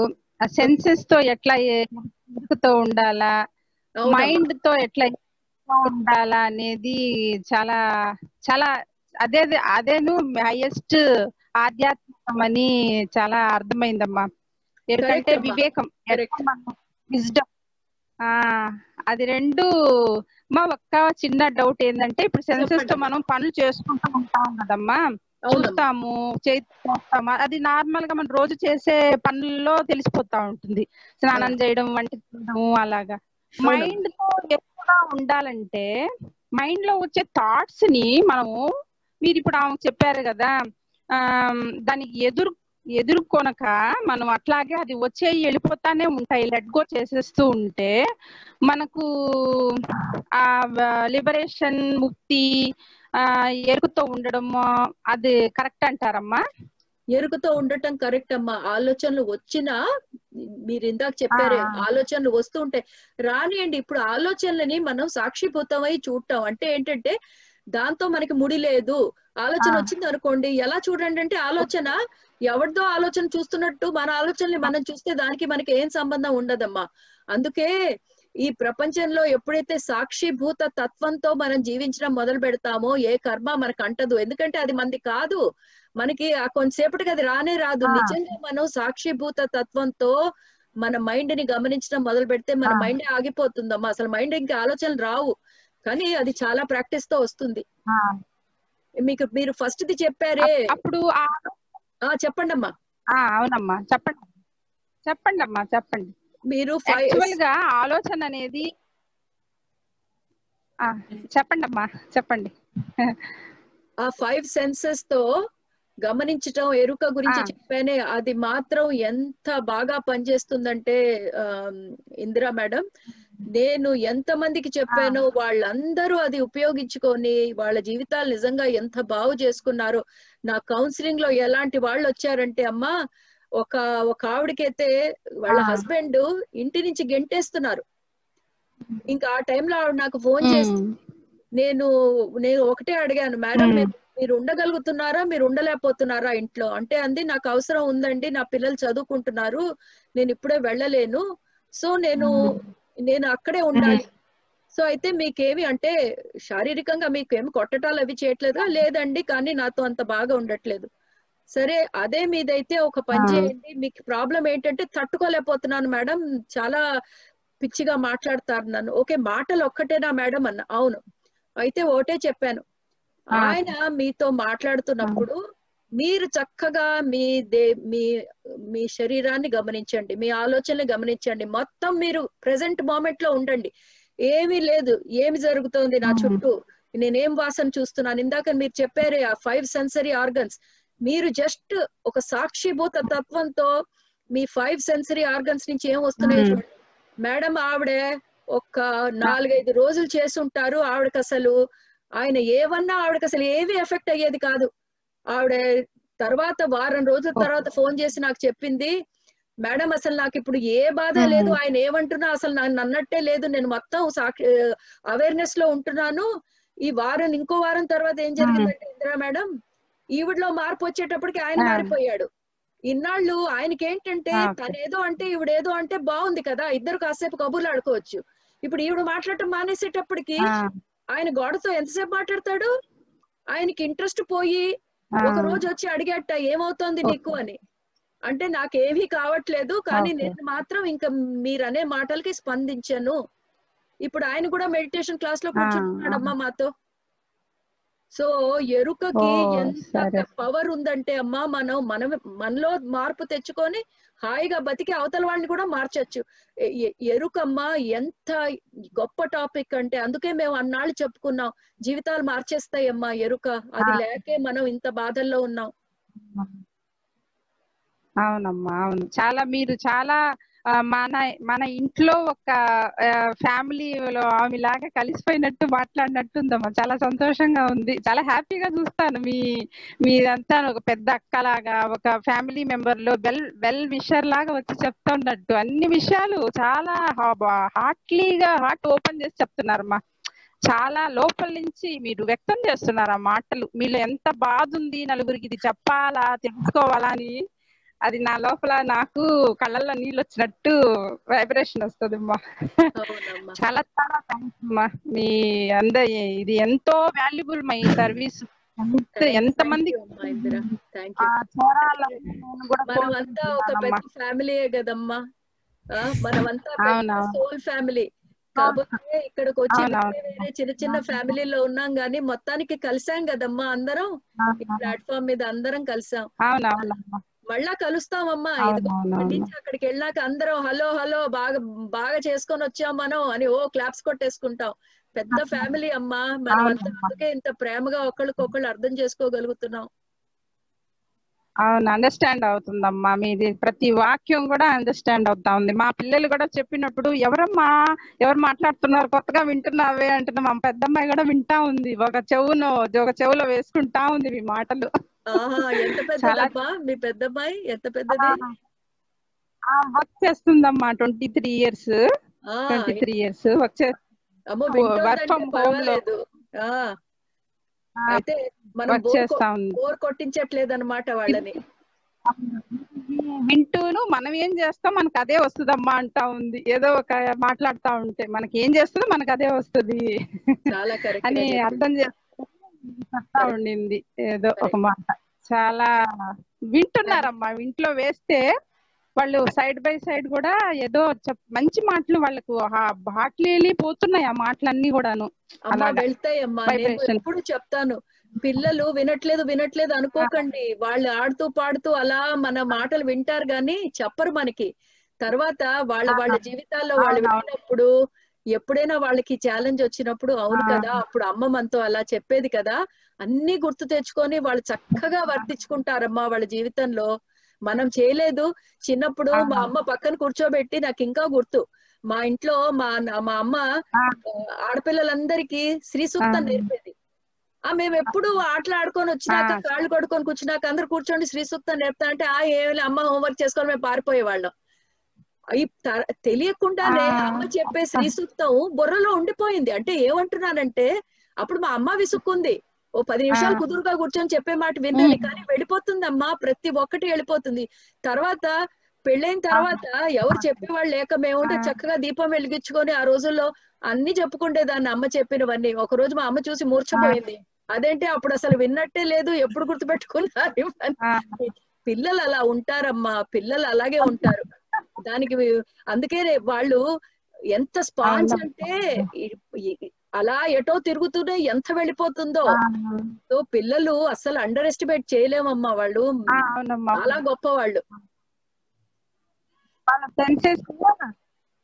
సెన్సెస్తో ఎట్లా ఎరుకతో ఉండాలా. మైండ్తో ఎట్లా ఉండాలా అనేది చాలా చాలా అదే అదేను హైయెస్ట్ ఆధ్యాత్మికం అని చాలా అర్థమైందమ్మా ఎరుకంటే. వివేకం. విజ్డమ్ అది రెండు మా ఒక్క చిన్న డౌట్ ఏంటంటే ఇప్పుడు సెన్సెస్తో. మనం పనులు చేసుకుంటూ ఉంటాం కదమ్మా. చూస్తాము చేస్తాము అది నార్మల్గా మనం రోజు చేసే పనుల్లో తెలిసిపోతా ఉంటుంది. స్నానం చేయడం వంట చేయడము అలాగా. మైండ్తో ఎక్కువగా ఉండాలంటే మైండ్లో వచ్చే థాట్స్ని మనము మీరు ఇప్పుడు ఆమె చెప్పారు కదా ఆ దానికి ఎదురు ఎదుర్కొనక మనం అట్లాగే అది వచ్చే వెళ్ళిపోతానే ఉంటాయి. లెట్ గో చేసేస్తూ ఉంటే మనకు ఆ లిబరేషన్ ముక్తి ఆ ఎరుకుతో ఉండడం అది కరెక్ట్ అంటారమ్మా? ఎరుకుతో ఉండటం కరెక్ట్ అమ్మా. ఆలోచనలు వచ్చినా మీరు ఇందాక చెప్పారే. ఆలోచనలు వస్తూ ఉంటాయి. రానియండి ఇప్పుడు ఆలోచనలని మనం సాక్షిభూతమై చూడటం అంటే ఏంటంటే దాంతో మనకి ముడి లేదు. ఆలోచన. వచ్చింది అనుకోండి. ఎలా చూడండి అంటే ఆలోచన ఎవరిదో ఆలోచన చూస్తున్నట్టు మన ఆలోచనని మనం చూస్తే దానికి మనకి ఏం సంబంధం ఉండదమ్మా. అందుకే ఈ ప్రపంచంలో ఎప్పుడైతే సాక్షిభూత తత్వంతో మనం జీవించడం మొదలు పెడతామో ఏ కర్మ మనకు అంటదు. ఎందుకంటే అది మనది కాదు. మనకి ఆ కొంతసేపటికి అది రానే రాదు. నిజంగా మనం సాక్షిభూత తత్వంతో మన మైండ్ని గమనించడం మొదలు పెడితే మన. మైండ్ ఆగిపోతుందమ్మా. అసలు మైండ్ ఇంకా ఆలోచనలు రావు. కానీ అది చాలా ప్రాక్టీస్తో వస్తుంది. మీకు మీరు ఫస్ట్ ది చెప్పారే. అప్పుడు చెప్పండి అమ్మా అవునమ్మా. చెప్పండి. చెప్పండి అమ్మా చెప్పండి. మీరు యాక్చువల్గా ఆలోచన అనేది చెప్పండి అమ్మా చెప్పండి. ఆ ఫైవ్ సెన్సెస్తో గమనించటం ఎరుక గురించి. చెప్పానే అది మాత్రం ఎంత బాగా పనిచేస్తుందంటే ఇందిరా మేడం. నేను ఎంత మందికి చెప్పానో వాళ్ళందరూ అది ఉపయోగించుకొని వాళ్ళ జీవితాలు నిజంగా ఎంత బాగు చేసుకున్నారో. నా కౌన్సిలింగ్లో ఎలాంటి వాళ్ళు వచ్చారంటే అమ్మా ఒక ఒక ఆవిడకైతే వాళ్ళ. హస్బెండ్ ఇంటి నుంచి గెంటేస్తున్నారు. ఇంకా ఆ టైంలో ఆవిడ నాకు ఫోన్ చేసి నేను నేను ఒకటే అడిగాను మేడం మీరు ఉండగలుగుతున్నారా? మీరు ఉండలేకపోతున్నారా ఇంట్లో? అంటే అంది నాకు అవసరం ఉందండి నా పిల్లలు చదువుకుంటున్నారు నేను ఇప్పుడే వెళ్ళలేను. సో నేను నేను అక్కడే ఉండాలి. సో అయితే మీకేమి అంటే శారీరకంగా మీకు ఏమి కొట్టటాలు అవి చేయట్లేదా? లేదండి కానీ నాతో అంత బాగా ఉండట్లేదు. సరే అదే మీదైతే ఒక పని. చేయండి. మీకు ప్రాబ్లం ఏంటంటే తట్టుకోలేకపోతున్నాను మేడం. చాలా పిచ్చిగా మాట్లాడతారు నన్ను. ఓకే మాటలు ఒక్కటేనా మేడం అన్న. అవును. అయితే ఒకటే చెప్పాను. ఆయన మీతో మాట్లాడుతున్నప్పుడు మీరు చక్కగా మీ దే మీ మీ శరీరాన్ని గమనించండి మీ ఆలోచనలు గమనించండి. మొత్తం మీరు ప్రెసెంట్ మూమెంట్లో ఉండండి. ఏమీ లేదు ఏమి జరుగుతోంది నా. చుట్టూ? నేనేం వాసన చూస్తున్నాను? ఇందాక మీరు చెప్పారే ఆ ఫైవ్ సెన్సరీ ఆర్గన్స్ మీరు జస్ట్ ఒక సాక్షిభూత తత్వంతో మీ ఫైవ్ సెన్సరీ ఆర్గన్స్ నుంచి ఏం వస్తున్నాయో. చూడండి. మేడం ఆవిడే ఒక నాలుగైదు రోజులు చేసుంటారు ఆవిడకి అసలు ఆయన ఏమన్నా ఆవిడకి అసలు ఏవి ఎఫెక్ట్ అయ్యేది కాదు. ఆవిడ తర్వాత వారం రోజుల తర్వాత ఫోన్ చేసి నాకు చెప్పింది మేడం అసలు నాకు ఇప్పుడు ఏ బాధ. లేదు ఆయన ఏమంటున్నా అసలు నన్ను అన్నట్టే లేదు నేను మొత్తం సాక్షి అవేర్నెస్లో ఉంటున్నాను ఈ వారం ఇంకో వారం తర్వాత ఏం జరిగిందంటే ఇందిరా మేడం ఈవిడలో మార్పు వచ్చేటప్పటికి ఆయన. మారిపోయాడు ఇన్నాళ్ళు ఆయనకి ఏంటంటే. తనేదో అంటే ఈవిడేదో అంటే బాగుంది కదా ఇద్దరు కాసేపు కబుర్లు ఆడుకోవచ్చు ఇప్పుడు ఈవిడ మాట్లాడటం మానేసేటప్పటికి ఆయన గోడతో ఎంతసేపు మాట్లాడతాడు ఆయనకి ఇంట్రెస్ట్ పోయి. ఒక రోజు వచ్చి అడిగేట ఏమవుతోంది నీకు? అని. అంటే నాకేమీ కావట్లేదు కానీ. నేను మాత్రం ఇంకా మీరు అనే మాటలకి స్పందించాను. ఇప్పుడు ఆయన కూడా మెడిటేషన్ క్లాస్లో కూర్చుంటున్నాడమ్మా మాతో. సో ఎరుకకి ఎంత. పవర్ ఉందంటే అమ్మా మనం మనం మనలో మార్పు తెచ్చుకొని హాయిగా బతికి అవతల వాళ్ళని కూడా మార్చచ్చు. ఎరుకమ్మా ఎంత గొప్ప టాపిక్ అంటే అందుకే మేము అన్నాళ్ళు చెప్పుకున్నాం జీవితాలు మార్చేస్తాయమ్మా ఎరుక. అది. లేకే మనం ఇంత బాధల్లో ఉన్నాం. అవునమ్మా అవును. చాలా మీరు చాలా మన మన ఇంట్లో ఒక ఫ్యామిలీలో ఆమె లాగా కలిసిపోయినట్టు మాట్లాడినట్టు ఉందమ్మా చాలా సంతోషంగా ఉంది. చాలా హ్యాపీగా చూస్తాను మీ మీదంతా ఒక పెద్ద అక్కలాగా ఒక ఫ్యామిలీ మెంబర్లో వెల్ వెల్ విషర్ లాగా వచ్చి చెప్తున్నట్టు. అన్ని విషయాలు చాలా హార్ట్లీగా హార్ట్ ఓపెన్ చేసి చెప్తున్నారమ్మా. చాలా లోపల నుంచి మీరు వ్యక్తం చేస్తున్నారు ఆ మాటలు. మీలో ఎంత బాధ ఉంది నలుగురికి ఇది చెప్పాలా తెలుసుకోవాలా అని అది నా లోపల నాకు కళ్ళల్లో నీళ్ళు వచ్చినట్టు వైబ్రేషన్ వస్తుంది అమ్మా చాలా చాలా థ్యాంక్స్ అమ్మా. మీ అంద ఇది ఎంతో వాల్యుబుల్ మై సర్వీస్ ఎంత మంది అమ్మా ఇందిరా థ్యాంక్ ఆ యూ చేరాలని నేను కూడా మనం అంతా ఒక. పెద్ద ఫ్యామిలీయే కదమ్మా. మనమంతా. సోల్ ఫ్యామిలీ కాకపోతే ఇక్కడికి వచ్చి చిన్న చిన్న ఫ్యామిలీలో ఉన్నాం గానీ మొత్తానికి కలిసాం కదమ్మా అందరం. ఈ ప్లాట్ఫామ్ మీద అందరం కలిసాం. మళ్ళా కలుస్తామమ్మా నుంచి అక్కడికి వెళ్ళాక అందరం హలో హలో బాగా బాగా చేసుకొని వచ్చాం మనం అని ఓ క్లాప్స్ కొట్టేసుకుంటాం. పెద్ద ఫ్యామిలీ అమ్మా. మనం. అందుకే ఇంత ప్రేమగా ఒకళ్ళకొకళ్ళు అర్థం చేసుకోగలుగుతున్నాం. అవును అండర్స్టాండ్ అవుతుందమ్మా. మీది ప్రతి వాక్యం కూడా అండర్స్టాండ్ అవుతా ఉంది. మా పిల్లలు కూడా చెప్పినప్పుడు ఎవరమ్మా? ఎవరు మాట్లాడుతున్నారు? కొత్తగా వింటున్నావే? అంటున్నా. మా పెద్దమ్మాయి కూడా వింటా ఉంది. ఒక చెవును ఒక చెవులో వేసుకుంటా ఉంది మీ మాటలు. ఎంత పెద్దదమ్మా మీ పెద్దమ్మాయి ఎంత పెద్దది? Work చేస్తుందమ్మా twenty three years twenty three years. Work work from హోమ్లో పర్వాలేదు. ఆ. అయితే మనం వర్క్ బోర్ చేస్తా. ఉంది బోర్ కొట్టించట్లేదు అనమాట వాళ్ళని. వింటూను మనం ఏం చేస్తాం మనకు అదే వస్తుందమ్మా అంటా ఉంది. ఏదో ఒక మాట్లాడుతా ఉంటే మనకి ఏం చేస్తుందో మనకు అదే వస్తుంది. అని అర్థం చేస్తా ఉండింది. ఏదో ఒక మాట. చాలా వింటున్నారమ్మా. ఇంట్లో వేస్తే వాళ్ళు సైడ్ బై సైడ్ కూడా ఏదో మంచి మాటలు వాళ్ళకు హాట్లీ పోతున్నాయి ఆ మాటలన్నీ కూడాను. అలాగా. వెళ్తాయమ్మా. ఎప్పుడు చెప్తాను. పిల్లలు వినట్లేదు వినట్లేదు అనుకోకండి. వాళ్ళు ఆడుతూ పాడుతూ అలా మన మాటలు వింటారు గాని చెప్పరు మనకి. తర్వాత వాళ్ళ వాళ్ళ జీవితాల్లో వాళ్ళు అవునవును. ఎప్పుడైనా వాళ్ళకి ఛాలెంజ్ వచ్చినప్పుడు అవును. కదా అప్పుడు అమ్మ మనతో అలా చెప్పేది కదా అన్ని గుర్తు తెచ్చుకొని వాళ్ళు చక్కగా వర్తించుకుంటారమ్మా వాళ్ళ జీవితంలో. మనం చేయలేదు. చిన్నప్పుడు మా అమ్మ పక్కన కూర్చోబెట్టి నాకు ఇంకా గుర్తు. మా ఇంట్లో మా మా అమ్మ ఆడపిల్లలందరికీ శ్రీ సూక్తం. నేర్పేది. ఆ మేము ఎప్పుడు ఆటలు ఆడుకొని వచ్చినాక. కాళ్ళు కొడుకొని కూర్చున్నాక అందరు కూర్చోండి శ్రీ సూక్తం నేర్పుతా అంటే ఆ ఏమి అమ్మ హోంవర్క్ చేసుకొని మేము పారిపోయేవాళ్ళం. తెలియకుండానే. అమ్మ చెప్పే శ్రీ సూక్తం బుర్రలో ఉండిపోయింది. అంటే ఏమంటున్నానంటే అప్పుడు మా అమ్మ విసుక్కుంది. ఓ పది నిమిషాలు. కుదురుగా కూర్చొని చెప్పే మాట విన్నాను. కానీ వెళ్ళిపోతుంది అమ్మా ప్రతి ఒక్కటి వెళ్ళిపోతుంది. తర్వాత పెళ్ళైన తర్వాత ఎవరు చెప్పేవాళ్ళు లేక మేముంటే చక్కగా దీపం వెలిగించుకొని ఆ రోజుల్లో అన్ని చెప్పుకుంటే దాన్ని అమ్మ చెప్పినవన్నీ. ఒక రోజు మా అమ్మ చూసి మూర్ఛపోయింది. అదేంటి? అప్పుడు అసలు విన్నట్టే లేదు. ఎప్పుడు గుర్తుపెట్టుకున్నారు. పిల్లలు అలా ఉంటారమ్మా. పిల్లలు అలాగే ఉంటారు. దానికి అందుకే వాళ్ళు ఎంత స్పాంజ్ అంటే అలా ఎటో తిరుగుతూనే ఎంత వెళ్ళిపోతుందో. సో పిల్లలు అసలు అండర్ ఎస్టిమేట్ చేయలేమమ్మా వాళ్ళు. చాలా గొప్ప వాళ్ళు వాళ్ళ సెన్సెస్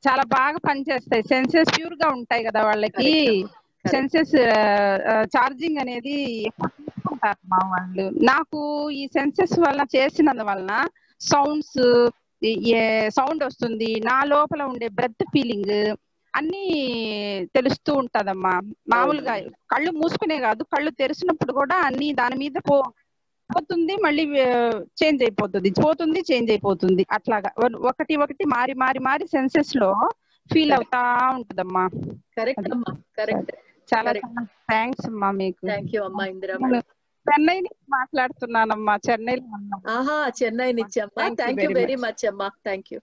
చాలా బాగా పనిచేస్తాయి. సెన్సెస్ ప్యూర్గా ఉంటాయి కదా వాళ్ళకి. సెన్సెస్ ఛార్జింగ్ అనేది ఎక్కువ తీసుకుంటారు మా వాళ్ళు. నాకు ఈ సెన్సెస్ వల్ల చేసినందు వలన సౌండ్స్ సౌండ్ వస్తుంది నా లోపల ఉండే బ్రెత్ ఫీలింగ్ అన్ని తెలుస్తూ ఉంటదమ్మా. మామూలుగా కళ్ళు మూసుకునే కాదు కళ్ళు తెరిచినప్పుడు కూడా అన్ని దాని మీద పో పోతుంది మళ్ళీ చేంజ్ అయిపోతుంది. పోతుంది చేంజ్ అయిపోతుంది. అట్లాగా. ఒకటి ఒకటి మారి మారి మారి సెన్సెస్లో ఫీల్ అవుతా ఉంటదమ్మా. కరెక్ట్ అమ్మా. కరెక్ట్ చాలా థ్యాంక్స్ అమ్మా మీకు. థ్యాంక్ యూ అమ్మా ఇందిరా చెన్నై నుంచి మాట్లాడుతున్నానమ్మా చెన్నైలో ఉన్నాం ఆహా చెన్నై నుంచి అమ్మా. థ్యాంక్ యూ వెరీ మచ్ అమ్మా. థ్యాంక్ యూ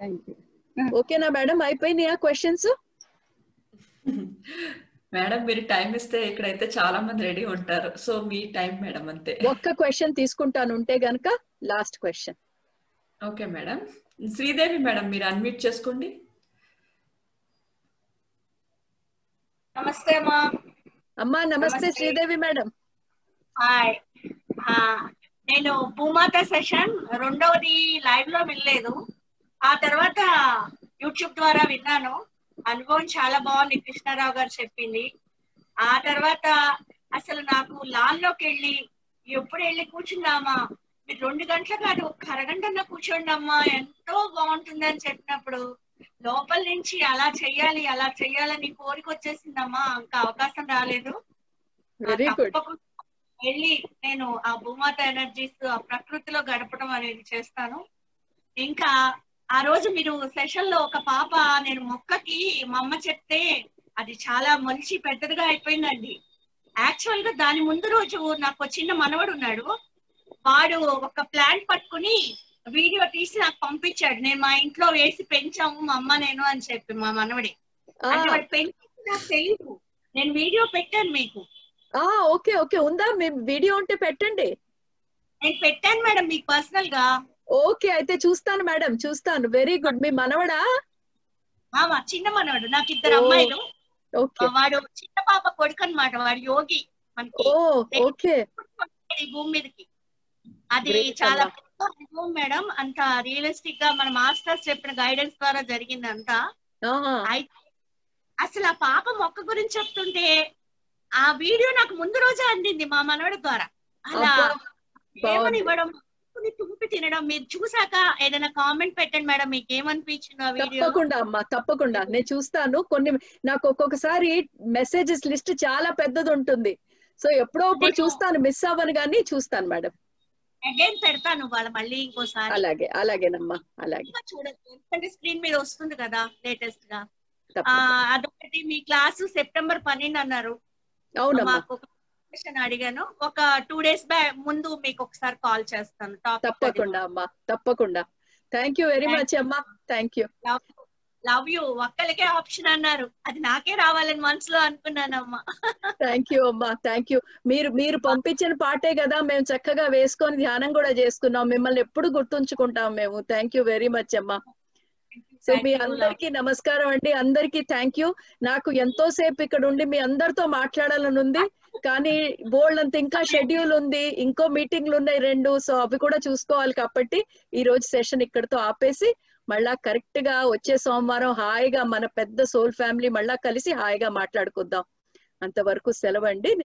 థ్యాంక్ యూ ఓకేనా మేడం అయిపోయినాయా క్వశ్చన్స్ మేడం మీరు టైం ఇస్తే ఇక్కడైతే చాలా మంది రెడీ ఉంటారు. సో మీ టైం మేడం అంతే. ఒక్క క్వశ్చన్ తీసుకుంటాను. ఉంటే గనక last question okay madam. Sridevi madam మీరు అన్మ్యూట్ చేసుకోండి. నమస్తే అమ్మా. అమ్మా నమస్తే. శ్రీదేవి మేడం. హాయ్. నేను భూమాత సెషన్ రెండవది లైవ్లో వినలేదు. ఆ తర్వాత యూట్యూబ్ ద్వారా విన్నాను. అనుభవం చాలా బాగుంది కృష్ణారావు గారు చెప్పింది. ఆ తర్వాత అసలు నాకు లాన్లోకి వెళ్ళి ఎప్పుడు వెళ్ళి కూర్చున్నామా? మీరు రెండు గంటలు కాదు ఒక అరగంటలో కూర్చోండి అమ్మా. ఎంతో బాగుంటుంది అని చెప్పినప్పుడు లోపల నుంచి అలా చెయ్యాలి అలా చెయ్యాలని కోరిక వచ్చేసిందమ్మా. ఇంకా అవకాశం రాలేదు. వెళ్ళి నేను ఆ భూమాత ఎనర్జీస్ ఆ ప్రకృతిలో గడపడం అనేది చేస్తాను. ఇంకా ఆ రోజు మీరు సెషన్లో ఒక పాప నేను మొక్కకి మా అమ్మ చెప్తే అది చాలా మంచి పెద్దదిగా అయిపోయిందండి. యాక్చువల్గా దాని ముందు రోజు నాకు చిన్న మనవడు ఉన్నాడు. వాడు ఒక ప్లాంట్ పట్టుకుని వీడియో తీసి నాకు పంపించాడు. నేను మా ఇంట్లో వేసి పెంచాము మా అమ్మ నేను అని చెప్పి మా మనవడి. అంటే వాడు పెంచి నాకు తెలియదు నేను వీడియో పెట్టాను మీకు. ఆ ఓకే ఓకే. ఉందా? మీ వీడియో ఉంటే పెట్టండి. నేను పెట్టాను మేడం మీకు పర్సనల్గా ఓకే అయితే చూస్తాను మేడం. చూస్తాను. Very good. మీ మనవడా? చిన్న మనవాడు. నాకు ఇద్దరు అమ్మాయిలు. ఓకే. వాడు చిన్న పాప కొడుకు అనమాట వాడు యోగి మనకి. భూమి మీదకి. అది చాలా మేడం అంత రియలిస్టిక్గా మన మాస్టర్స్ చెప్పిన గైడెన్స్ ద్వారా జరిగింది అంతా ఆహా, అయితే అసలు ఆ పాప మొక్క గురించి చెప్తుంటే ఆ వీడియో నాకు ముందు రోజే అందింది మా మనవడి ద్వారా. అలా ఏమని. ఇవ్వడం తుంపి తినడం మీరు చూసాక ఏదైనా కామెంట్ పెట్టండి మేడం మీకు ఏమనిపించింది వీడియో? తప్పకుండా అమ్మా తప్పకుండా. నేను చూస్తాను. కొన్ని నాకు ఒక్కొక్కసారి మెసేజెస్ లిస్ట్ చాలా పెద్దది ఉంటుంది సో ఎప్పుడో చూస్తాను మిస్ అవ్వను కానీ చూస్తాను మేడం. అగైన్ పెడతాను వాళ్ళ మళ్ళీ ఇంకోసారి. అలాగే అలాగేనమ్మా అలాగే. చూడొచ్చు ఎందుకంటే స్క్రీన్ మీద వస్తుంది కదా లేటెస్ట్గా. అదొకటి మీ క్లాసు సెప్టెంబర్ పన్నెండు అన్నారు. మాకు అడిగాను. ఒక టూ డేస్ బ్యాక్ ముందు మీకు ఒకసారి కాల్ చేస్తాను. తప్పకుండా అమ్మా తప్పకుండా. థ్యాంక్ యూ వెరీ మచ్ అమ్మా. థ్యాంక్ యూ లవ్ యూ ఒక్కరికే ఆప్షన్ అన్నారు. అది నాకే రావాలని మనసులో అనుకున్నానమ్మా. థ్యాంక్ యూ అమ్మా థ్యాంక్ యూ మీరు మీరు పంపించిన పాటే కదా మేము చక్కగా వేసుకొని ధ్యానం కూడా చేసుకున్నాం. మిమ్మల్ని ఎప్పుడు గుర్తుంచుకుంటాం మేము. థ్యాంక్ యూ వెరీ మచ్ అమ్మా. సో మీ. అందరికీ నమస్కారం అండి. అందరికీ థ్యాంక్ యూ నాకు ఎంతో సేపు ఇక్కడ ఉండి మీ అందరితో మాట్లాడాలని ఉంది. కానీ బోల్డ్ అంత ఇంకా షెడ్యూల్ ఉంది. ఇంకో మీటింగ్లు ఉన్నాయి రెండు. సో అవి కూడా చూసుకోవాలి కాబట్టి ఈ రోజు సెషన్ ఇక్కడతో ఆపేసి మళ్ళా కరెక్ట్గా వచ్చే సోమవారం హాయిగా మన పెద్ద సోల్ ఫ్యామిలీ మళ్ళా కలిసి హాయిగా మాట్లాడుకుందాం. అంతవరకు సెలవండి.